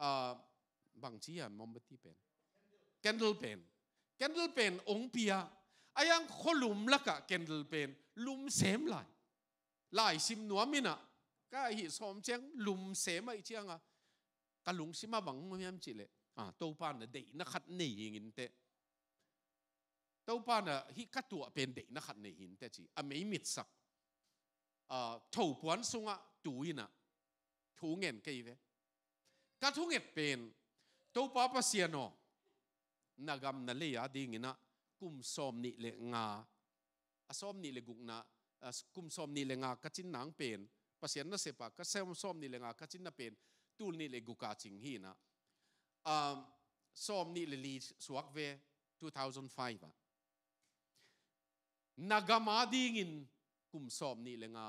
อ่าบางทีอะมอมบัตีเป็นแคนเดลเพนแคนเดลเพนองพิยาอายังขลุมละกะแคนเดลเพนลุมเซมไหลไหลซิมนัวมินะก็หิสอมเจงลุมเสมไอเจียงอะกะลุงซิมาบังมัมยมจิเลอ่ะโตปานะเดนัะขัดเนยิงินเตโตปานะฮิคัตัวเป็นเดนัะขัดเนยินเตจีอเมยมิดสักอ่าทูปวนสุงะตุยนะทูเงินกี่เวกะทูเงินเป็น to papa siano nagam na le adingina kum som ni le nga asom ni le gukna kum som ni le nga kachin nang pen pasien na sepa ka sem som ni le nga kachin na pen tul ni le guka ching hi na um som ni le li suak ve 2005 nagama dingin kum som ni le nga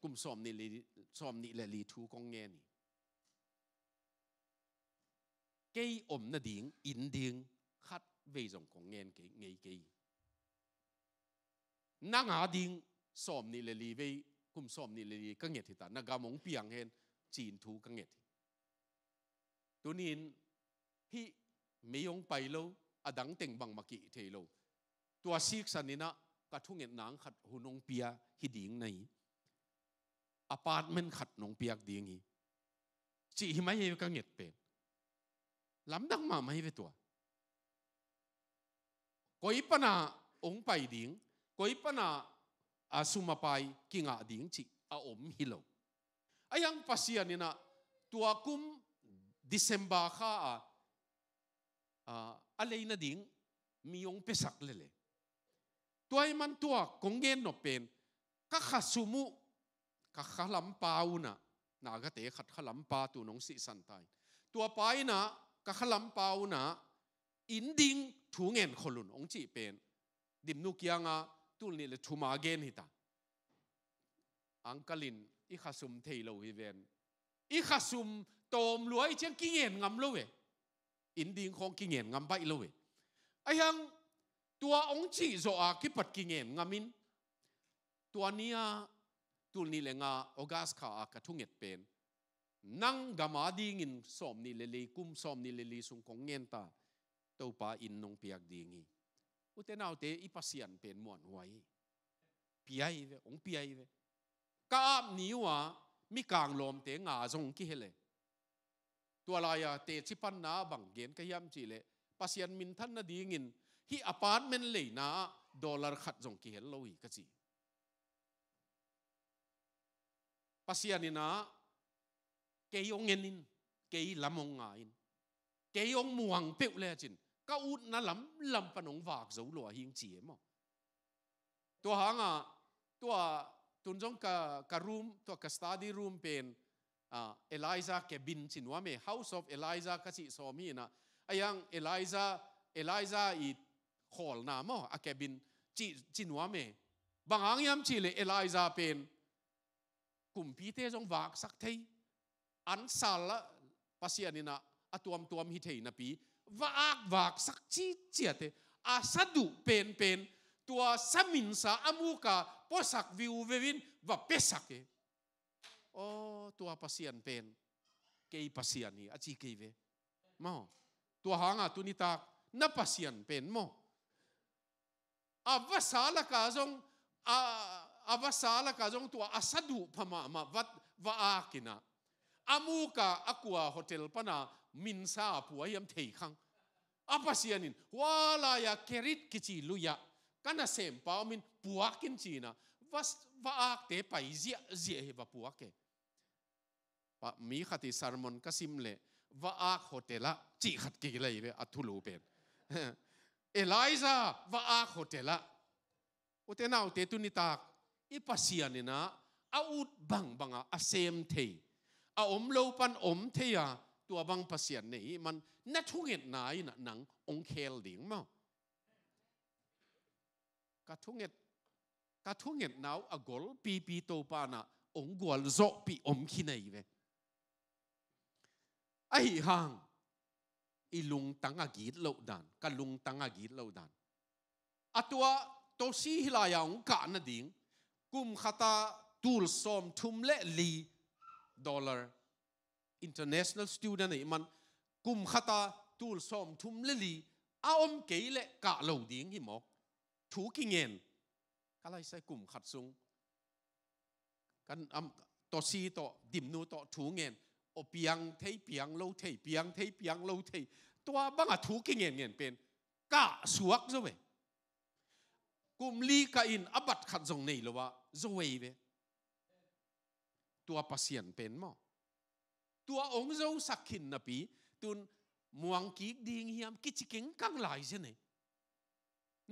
kum som ni le som ni le li thu kong nge ni กอออมนนดดดิิิงงงงงขับเเยย基暗的点，阴天ง非常光眼嘅危机。那下天，所唔你嚟嚟ล咁所唔你嚟嚟ม热啲，但那家蒙ลีกังเหตตัวนี้พี่ไม่ยงไปแล้วอดังเต็งบังมากิเทโลตัวซีกสันนี่นะกระทุ่งเงินนางขัดหุนงเปียฮิดิ่งในอพาร์ตเมนต์ขัดนงเปียกดิ่งฮีจีฮไม่ยังกังเหตยเป็น lamdang ma mahi ve tua koi pana ong pai ding koi pana a ah, sumapai kinga ding chi a om hilo ayang pasian ina tua kum December ka a uh, ah, alay na ding miyong pesak lele. Tuay man tua kung no pen kakasumu kakalampaw na nagate kat kalampaw tu nong si santain. Tua paay na กะขลังเปานะอินดิงถงเงินคนลุนองจีเป็นดิมนุกยังอ่ะตุลนี่เลยทุมาเกนฮิตาอังกลินอีข้าซุมเทโลวิเวนอีข้าซุมโตมรวยเชียงกิเงินงำโลเวอินดิงของกิเงินงำไปลลเวไอ้ยังตัวองจีโจอาคิปัดกิเงินงามินตัวนี้ตุลนี่เลยงาออกัสคาอากระทุ่งเงินเป็น nang gama dingin som ni lili kum som ni lili sung kong ngenta to pa in nong piak dingi utenaw te ipasian pen mon huai piai ve ong piai ve ka ap niwa mi kang lom te nga zong ki hele tua la ya te chipan na bang gen ka yam chi le pasian min than na dingin hi apartment le na dollar khat zong ki hel loi ka chi pasian ina ông ong enin ke lamong ngain ke ong muang peu le chin ka ut na lam lam panong wak zo lo hing chi mo to hanga to tunjong cả cả room to ka study room bên uh, Eliza cabin chín hoa me house of Eliza cái si so mi na ayang Eliza Eliza i hall na mo a à, ke bin chi chinwa me bang hàng yam chi le Eliza pen kumpi te trong wak sắc thấy an sala pasianina atuam tuam hithei na pi vaak vaak sak chi chiate asadu pen pen tua samin sa amuka posak viu vevin va pesake o tua pasian pen kei pasian hi achi kei ve mo tua hanga tunita na pasian pen mo avasala ka zong avasala ka zong tua asadu phama ma vat vaakina amuka akua hotel pana min sa apua yam thei khang apasianin wala ya kerit kichi luya kana sem pa min puakin china vas va ak te pai zia zia he va puake pa mi khati sermon kasim le va ak hotela chi khat ki le ve athulu pen eliza va ak hotela uten autte tunitak ipasianina out bang banga asem thei อาอมโลปันอมเทียตัวบางภาษาไหนมันนัทุงเงินไหนะนังองเคลดิ่งมั้งกัทุงเอ็กรทุงเงินนอาอากอลปีปีโตปานะองกอลจอกปีอมขี้ในเว้ไอ้ห่างอีลุงตั้งอากิดเลวดันกัลุงตั้งอากิดเลวดันอะตัวโตสีฮิลายองกะนั่ดิ่งกุมขตาตูลซอมทุ่มเลลี dollar international student này man kum khata tul som thum le li a om ke le ka lo ding hi mo thu ki ngen kalai sai kum khat sung kan am to si to dim nu to thu ngen o piang thei piang lo thei piang thei piang lo thei tua bang a thu ki ngen ngen pen ka suak zo we kum li ka in abat khat zong nei lo wa zo we ve ตัวพัศสียนเป็นมอตัวองค์เจ้าสักขินนะปีตุนมวงกีบดิ่งเฮียมกิจกิงกังหลายเช่นนี้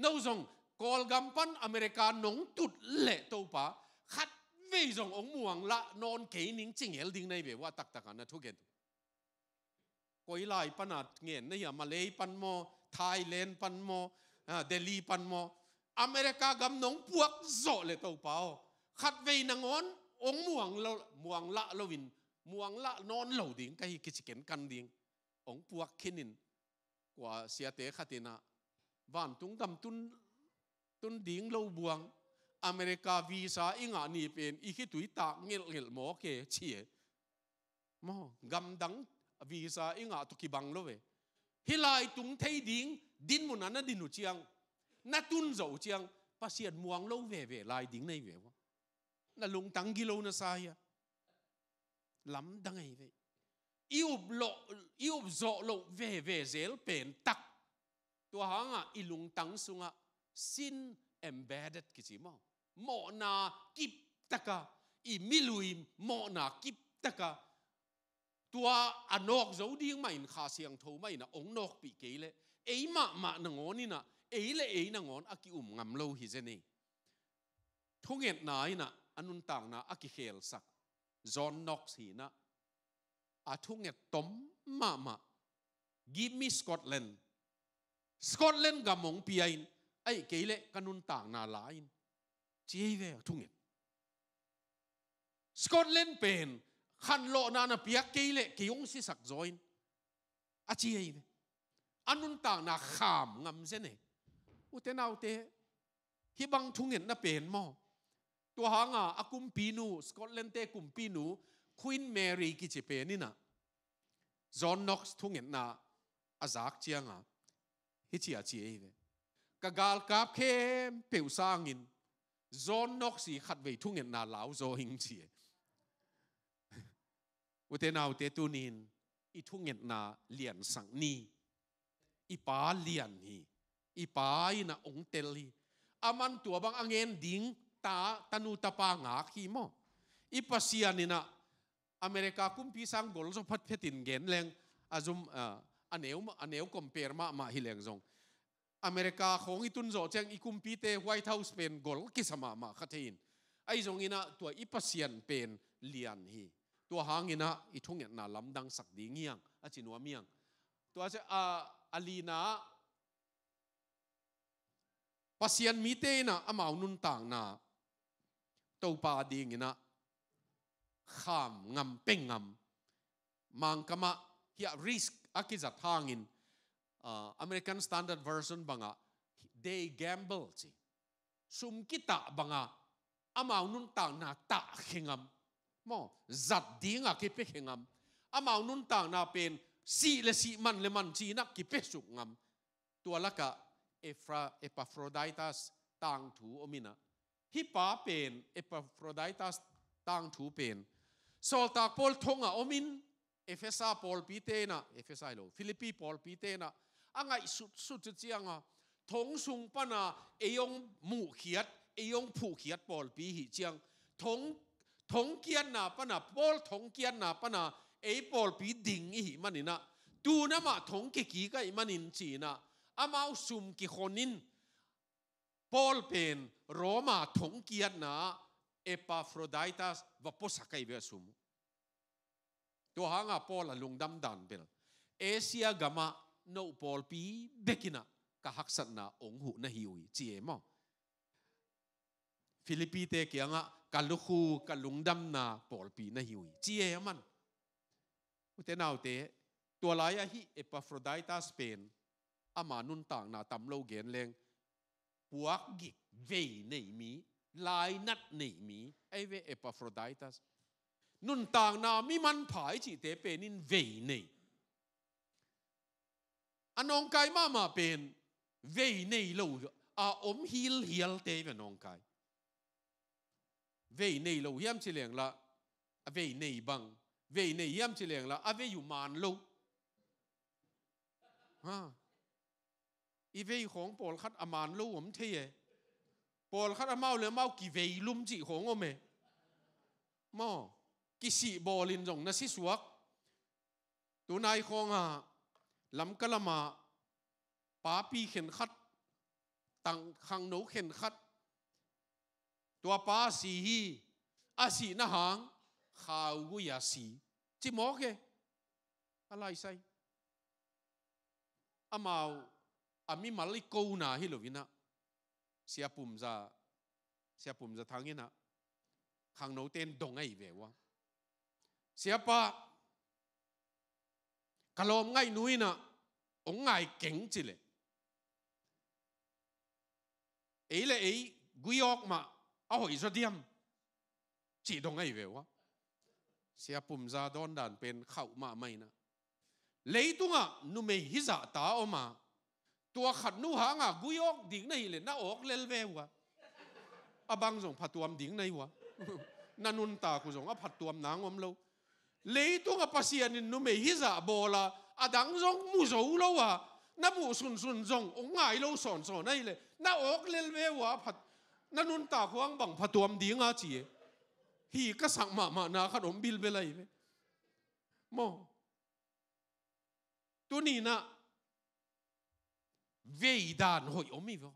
นู้จงกอลกัมปันอเมริกาหนงตุดเละตัวปะขัดวิจงองมวงละนอนเกนิงจิงเฮลดิ่งในเบว่าตักตักันนะทุกเก์กอยลายปนัดเงี้ยนี่ยมาเลยปันโมไทยแลนด์ปันโมเดลีปันโมอเมริกากำนงพวกโจเลยตัวปะาขัดเวนงอนองม่วงเราม่วงละเราวินม่วงละนอนเหลาดิ่งก็ฮิกิจเกนกันดิ่งองปวกขินินกว่าเสียเตะขัดนะบ้านตุงดำตุนตุนดิ่งเราบวงอเมริกาวีซ่าอิงานี่เป็นอีกที่ตุยตากเงี้ยเงี้ยหมอเกเชียมอกำดังวีซ่าอิงาตุกิบังเลวเวฮิไลตุงไทยดิ่งดินมุนันนดินุเชียงนัตุนเจ้าเชียงภาษาม่วงเลวเวเวไลดิ่งในเวว na lung tang gilo na saya lam dang ai ve iub lo iub zo lo ve ve zel pen tak tua hanga ilung tang sunga sin embedded kichi mo mo na kip taka i miluim mo na kip taka tua anok zo ding mai kha siang tho mai na ong nok pi ke le ei ma ma na ngoni na ei le ei na ngon aki um ngam lo hi je ni thung ngai na anun tang na akihel sak John Knox hi na athung e tom ma ma give me Scotland Scotland gamong piain ai keile kanun tang na lain chi ve athung e. Scotland pen khan lo na na piak keile kiyong si sak join a chi ei anun tang na kham ngam se ne u te nau te hi bang thung e na pen mo ตัวหางอ่ะอากุมปีนูสกอตแลนด์เตกุมปีนูควีนแมรี่กิจเป็นนี่นะจอห์นน็อกซ์ทุ่งเห็นนะอาจักเจียงอ่ะฮิจิอาเชียเวกะกาลกาบเข้มเปียวสร้างอินจอห์นน็อกซ์สีขัดไวทุ่งเห็นนะลาวโซหิงเจียอุเทนาวเตตุนินอีทุ่งเห็นนะเลียนสังนีอีป้าเลียนฮีอีป้าอีนะองเตลีอามันตัวบางอังเงินดิ้งตาตนูตปางาขีมออีปัสยานีนะอเมริกาคุมพีสังกอลส์พัดเพตินเกนแรงอาซุมอันเนวอันเนวคอมเพร์มามาฮิเลงซงอเมริกาของอีตุนโจเจงอีคุมพีเตไวท์เฮาส์เป็นกอลกิสมามาคัทเทนไอซงอินะตัวอีปัสยานเป็นเลียนฮีตัวหางอินะอิทุงเงินนาลำดังสักดีเงียงอาจินวเมียงตัวเจอาลีนาพัศยานมีเตยนะอามาอุนต่างนา tô ba đi na kham ngam peng mang kama hi risk akizat hangin ờ, American Standard Version banga they gamble chi sum kita banga amau nun na ta khingam mo zat dinga ki pe amau nun na pen si le si man le man chi na ki tualaka Ephra, Epaphroditus tang thu omina ฮิปาเป็นเอปฟรไดตัสตังถูเป็นสอลตากพอลทงออมินเอฟเฟซาพอลปีเตนะเอฟเฟซาโลฟิลิปปีพอลปีเตนะอังไงสุดสุดจะ้จังอ่ะทงสุงปนาเอยงมูเขียดเอยงผูเขียดพอลปีหิจียงทงทงเกียนนาปนาพอลทงเกียนนาปนาเอพอลปีดิงอีหิมันนี่นะตูนะมาทงกิกีก็อีมันนินจีนะอามาสุมกิคนนิน Paul pen Roma thong kiat na Epaphroditus và po sakai ve sum. To hanga Paul alung dam dan bel. Asia gama no Paul pi bekina ka na ong hu na hiwi chi emo. Philippi te kia nga kalukhu kalungdam na Paul pi na hiwi chi eman. Ute nau te tua lai hi Epaphroditus pen amanun tang na tam lo gen leng ปวักกิเวนีมี ลายนัดนีมี ไอเวเอปาฟรดายตัสนุนต่างนามีมันผายจิเตเป็นินเวนีอันองกายมามาเป็นเวนีโลอาอมฮิลฮิลเตเป็นองกายเวนีโลยามเฉลียงละเวนีบังเวนียามเฉลียงละอเวอยู่มานโลฮะอีเวของปอลคัดอามานลูผมเทียปอลคัดอามาเลยมากี่เวลุมจีของอเมมอกิสิบอลินจงนัสิสวกตัวนายคองอ่ะลำกะละมาป้าปีเข็นคัดตังขังโนเข็นคัดตัวป้าสีฮีอาสีนะหางข้าวกุยาสีจิมอกเกอะไรใส่อามา ami malai ko na hi lovina sia pum za sia pum za thangina khang no ten dong ai ve wa sia pa kalom ngai nuina ong ngai keng chile ấy là ấy guyok mà a hoi zo diam chỉ dong ai ve wa sia pum za don dan pen khau ma mai na leitunga nume hiza ta oma ตัวขัดนู่หางอ่ะกุยอกดิ่งในเลยน้าอกเลลเววะอาบังส่งผัดตัวมดิ่งในวะนันนุนตาคุณส่งอะผัดตัวมนางอมเลวเลยตัวกับปัสยานินนุเมฮิซาบอละอาดังส่งมูโซเลวะน้ามุสุนสุนส่งองง่ายเลวสอนสอนในเลยน้าอกเลลเววะผัดนันนุนตาควงบังผัดตัวมดิ่งอาจีฮีก็สั่งมามานาขนมบิลไปเลยไหมโมอตัวนี้นะวิดานหอยอมีวะ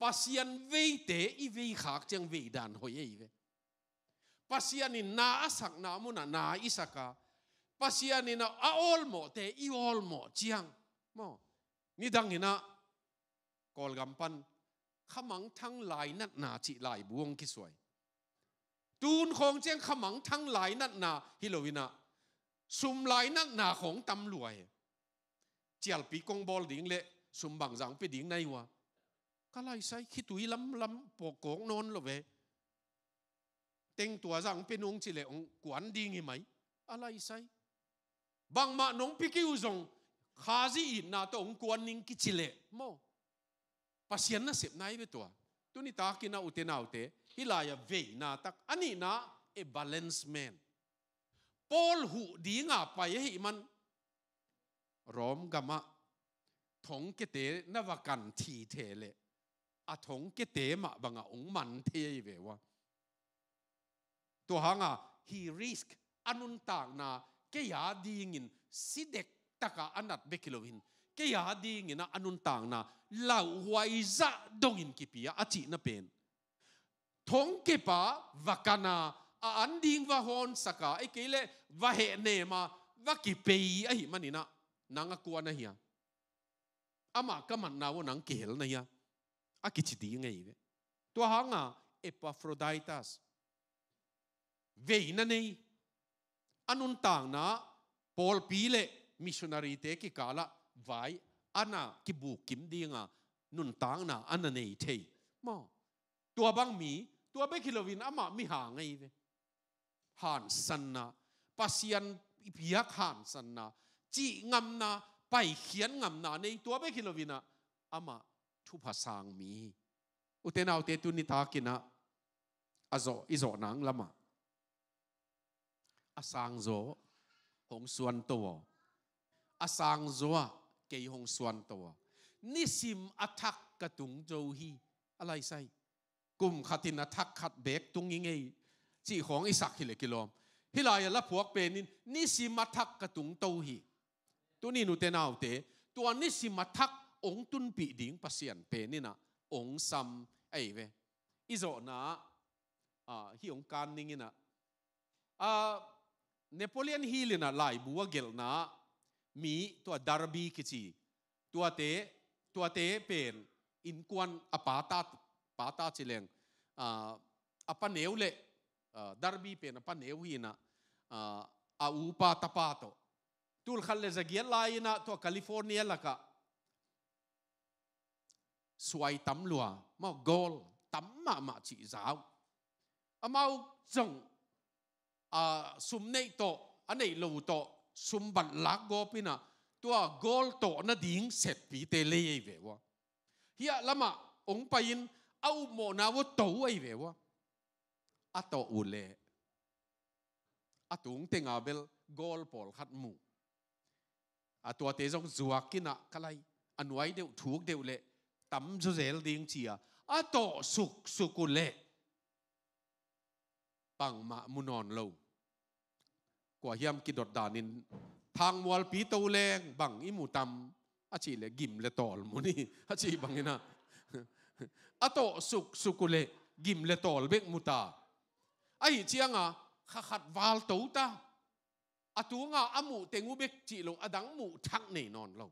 ภาษาอันวิเตอีวิขากจังวิดานหอยเอวะภาษาอันนาสักนามุนานาอิสักะภาษาอันนาอาอลโมเตอีอาอลโมจียงมันี่ดังนี้นะกอลกัมปันขมังทั้งหลายนั่นนาจิหลายบวงคิสวยตูนของเจียงขมังทั้งหลายนั่นนาฮิโลวินาสุมหลายนั่นนาของตำรวยเจียลปีกงบอลดิ่งเละสมบังสังเปดิ่งในวะก็ไล่ใส่ขี้ตุยล้ำล้ำปกโกงนอนหรอเวเต็งตัวสังเป็นองค์จิเลองกวนดิ่งไหมอะไรใส่บางมาหนงพิกิวจงขาจีอินนาตองกวนนิงกิจิเลมภาษายนนะเสียบนหนไปตัว ตัวนี้ตากินาอุเินาอุเตฮิลายาเวนาตักอันนี้นะเอบาลานซ์แมนพอลหูดีงาไปเห้มันรอมกามา thống cái tế nó và cần thì thế lệ à thống cái tế mà bằng à ông mặn thế về wa tôi hàng à he risk anun tang na cái giá đi nghìn si đek tất cả anh đặt cái giá đi nghìn na anun tang na lau hoài ra đông in kipia à chỉ na pen thống cái pa và cana à anh đi và hôn saka ấy e cái lệ và hệ nề mà và kipei ấy mà nina nanga kuana hiang ama ka man na wo nang kihel na ya a kichidi ngai ve to hanga epaphroditus ve na nei anun tang na paul pile missionary te ki kala vai ana ki bu kim dinga nun tang na ana nei thei mo tua bang mi tua be kilowin ama mi ha ngai ve han san na pasian iphiak han san na chi ngam na ไปเขียนงำหนาในตัวไม่คิดลวินะอามาทุาษางมีอุเนาอุเตตุนิทากินะอโซอิโซนังละมาอสางโซหงส่วนตัวอสางโซเกยหงส่วนตัว นิสิมอัทักกระตุงโจฮีอะไรใส่กลุ่มขัดินอัทักขัดเบกตุงยังไงจีของอิสักฮิเลกิโลมฮิลายละพวกเป็นนิสิมอัทักกระตุงโตฮีตุนี่นุเตนาวเตตัวนี้สิมาทักองตุนปีดิ่งพัสยันเปนี่นะองซัมไอเวอิโซนะอ่าฮิองการนิงินะอ่าเนโปเลียนฮิลินะลายบัวเกลนะมีตัวดาร์บีกิจีตัวเตตัวเตเป็นอินควนอปาตาปาตาจิเลงอ่าอปนเนวเลดาร์บีเป็นอปนเนวฮีนะอ่าอาอุปาตาปาโตตูลขันเลจะเกียนลายนะตัวแคลิฟอร์เนียละกะสวยตั้มลัวมาโกลตั้มมามาจีสาวอามาจงอ่าสุมเนโตอันไหนลูโตสุมบัลลักโกปินะตัวโกลโตนัดิ่งเสร็จปีเตลีเววะเฮียละมาองไปยินเอาโมนาวโตไอเววะอัตโตอุเลอัตุงเตงอาเบลโกลปอลขัดมู à tua tế giống zua kina kalai anuai deu thuốc deu lệ tắm cho zel ding chia à to suk suku lệ bằng mạ non lâu qua hiam kí đột đàn in thang mual pi tàu lệ bằng imu tắm à chỉ lệ gim lệ tol muni à chỉ bằng ina à to suk suku lệ gim lệ tol bek muta ai chiang à khát khát val tàu ta a tu nga amu tengu bek chi lo adang mu thak nei non lo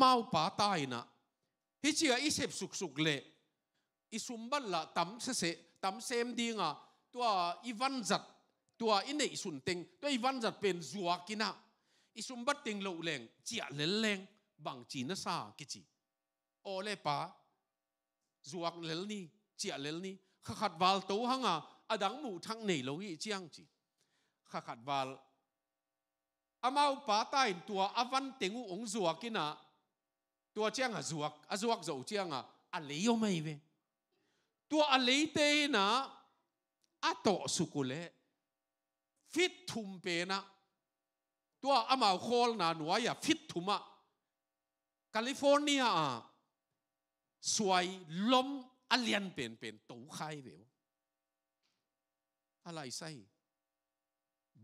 mau pa tai na hi chi a isep suk suk le isum bal la tam se se tam sem di nga tua văn zat tua inei sun teng tua ivan zat pen zuwa kina isum bat ting lo leng chia le lèng, bang à, chi na sa ki chi o le pa zuak lel ni chia lel ni khakhat wal to hanga adang mu thang nei lo hi chiang chi khakhat wal amau pa ta in tua avan tengu ong zuak kina tua chiang a zuak a zuak zo chiang a a leio mai ve tua a leite na a to sukule fit thum pe na tua amau khol na nuaya fit thuma california a suai lom Alian lian pen pen to khai ve ala isai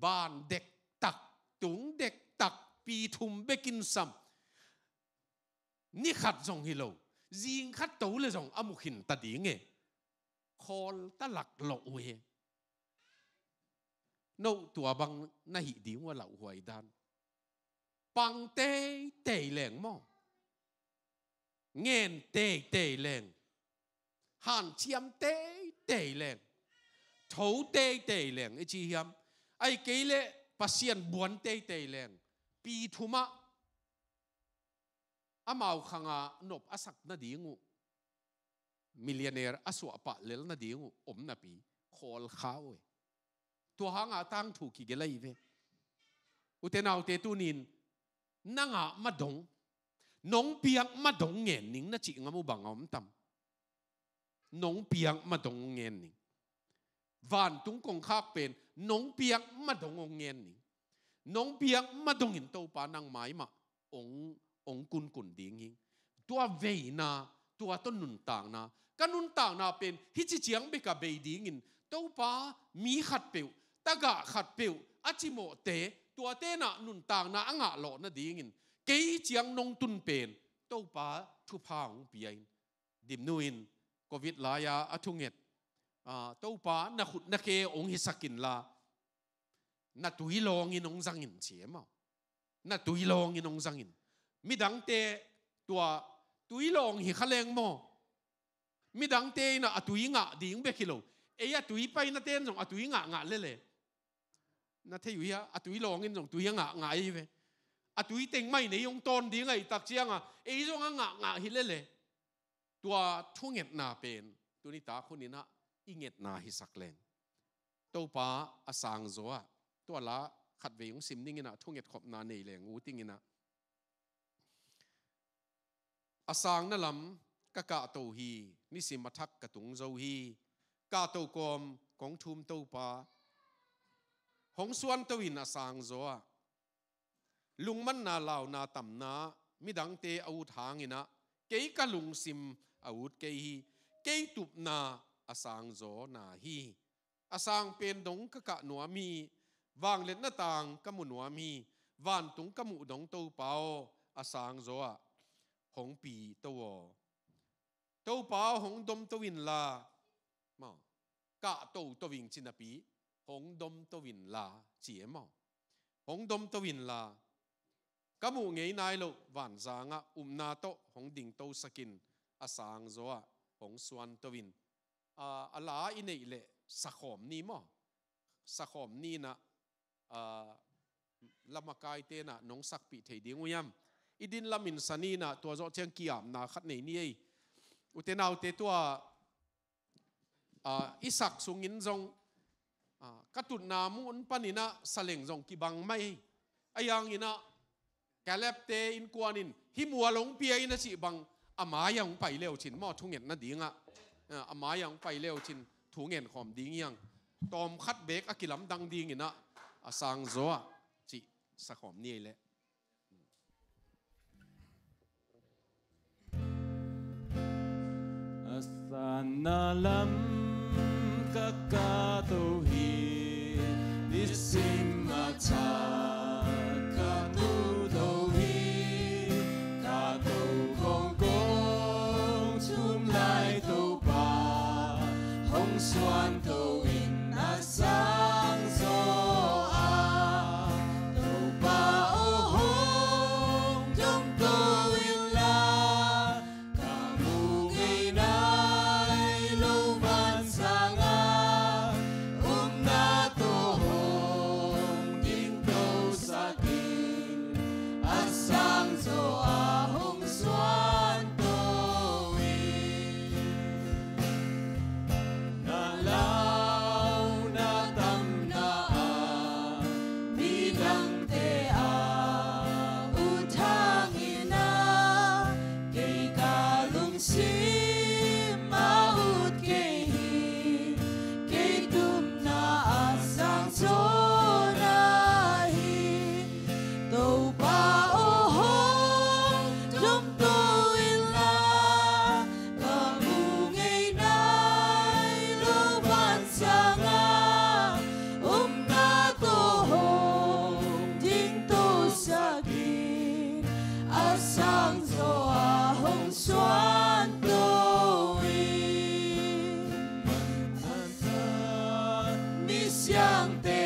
ban dek tung dek tak pi thum bekin sam ni khat zong hi lo jing khat to le zong amu khin ta ding e khol ta lak lo we no tua bang na hi ding wa lau huai dan bang te te leng mo nghen te te leng han chiam te te leng thấu te te lèng e chi hiam ai ke le ปสียนบวนเตยเตยเลงปีทุมะอามาขังานบอสักนาดีงูมิลเลเนียร์อสุอปะเลลนาดีงูอมนาปีคอลข้าวตัวหางาตั้งถูกกิเล่ยเวอุตนาอุตตุนินนังาไม่ดงนงพียงไม่ดงเงินนิงนัาจิงามุบังอมตัมนงพียงไม่ดงเงินนิงวันตุงกงข้าเป็นนงเปียกมาดงองเงินนี่นงเปียกมาดงหินโตปานังไม้มาององกุนกุนดีงิง ตัวเวนาตัวต้นนุนต่างนากันนุนต่างนาเป็นฮิจิเจียงเบกะเบดีงินโตปามีขัดเปียวตะกะขัดเปียวอาชิโมเตตัวเตนะนุนต่างนาอ่างหล่อนาดีงินเกยเจียงนงตุนเป็นโตปาทุพางเปียนดิมนุนโควิดลายาอทุงเง็ด À, topa na khut na ke ong hisakin la na tui tuilong in ông in zangin mà na tui tuilong in ông in mi midang te tua tui tuilong hi khaleng mo midang te na atui à nga ding be kilo e ya à, tui pai na ten jong atui nga nga lê lê na the yu ya atui long in jong tui nga nga i ve atui teng mai nei ong ton ding ai tak chiang a e jong nga nga hi lê lê tua thu thungen na pen tu ni ta khu ni na inget na hi sak len to pa asang zo a to la khat ve yung sim ning ina thunget khop na nei le ngu ting ina asang na lam ka ka to hi ni sim mathak ka tung zo hi ka to kom kong thum to pa hong suan to in asang zo a lung man na law na tam na mi dang te au thang ina ke ka lung sim au ke hi ke tup na asang zo na hi asang pen dong ka ka nuwa mi wang let na tang ka mu nuwa mi van tung ka mu dong to pao asang zo a hong pi to wo to pao hong dom to win la ma ka to to win chin na pi hong dom to win la chi e ma hong dom to win la ka mu ngei nai lo van zanga um na to hong ding to sakin asang zo a hong suan to win a la i nei le sa khom ni na lama kai te na nong sak pi thei ding uyam idin lamin sani na tua zo chang kiam na khat nei ni ei uten au te tua isak sungin zong katut na mu un panina saleng zong ki bang mai ayang ina kalep te in kwanin hi mua long pia ina si bang amaya ung pai leo chin mo thunget na dinga อามายังไปเลวชินถูเงินหอมดี้งยังตอมคัดเบกอากิลำดังดี้งนะอาสังโซจิสักหอมนี่แหละอาสานาลัมกะกาตุฮีนิสิมาชา one toe in the sun. ante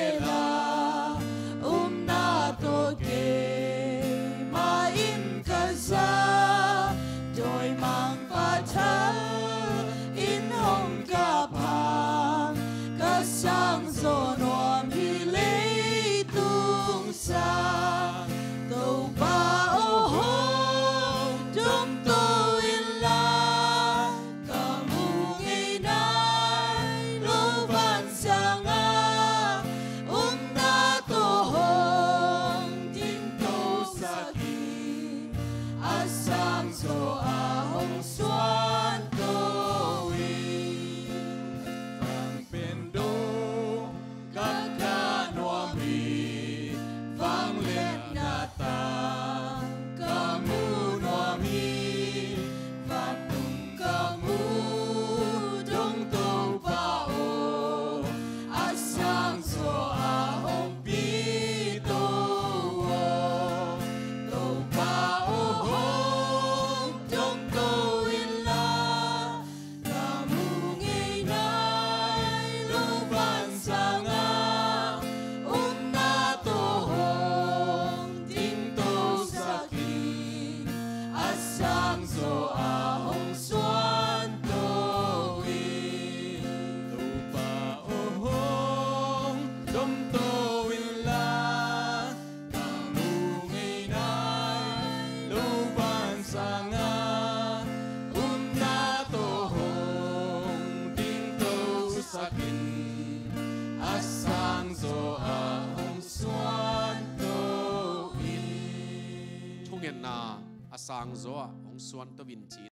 suanto vinci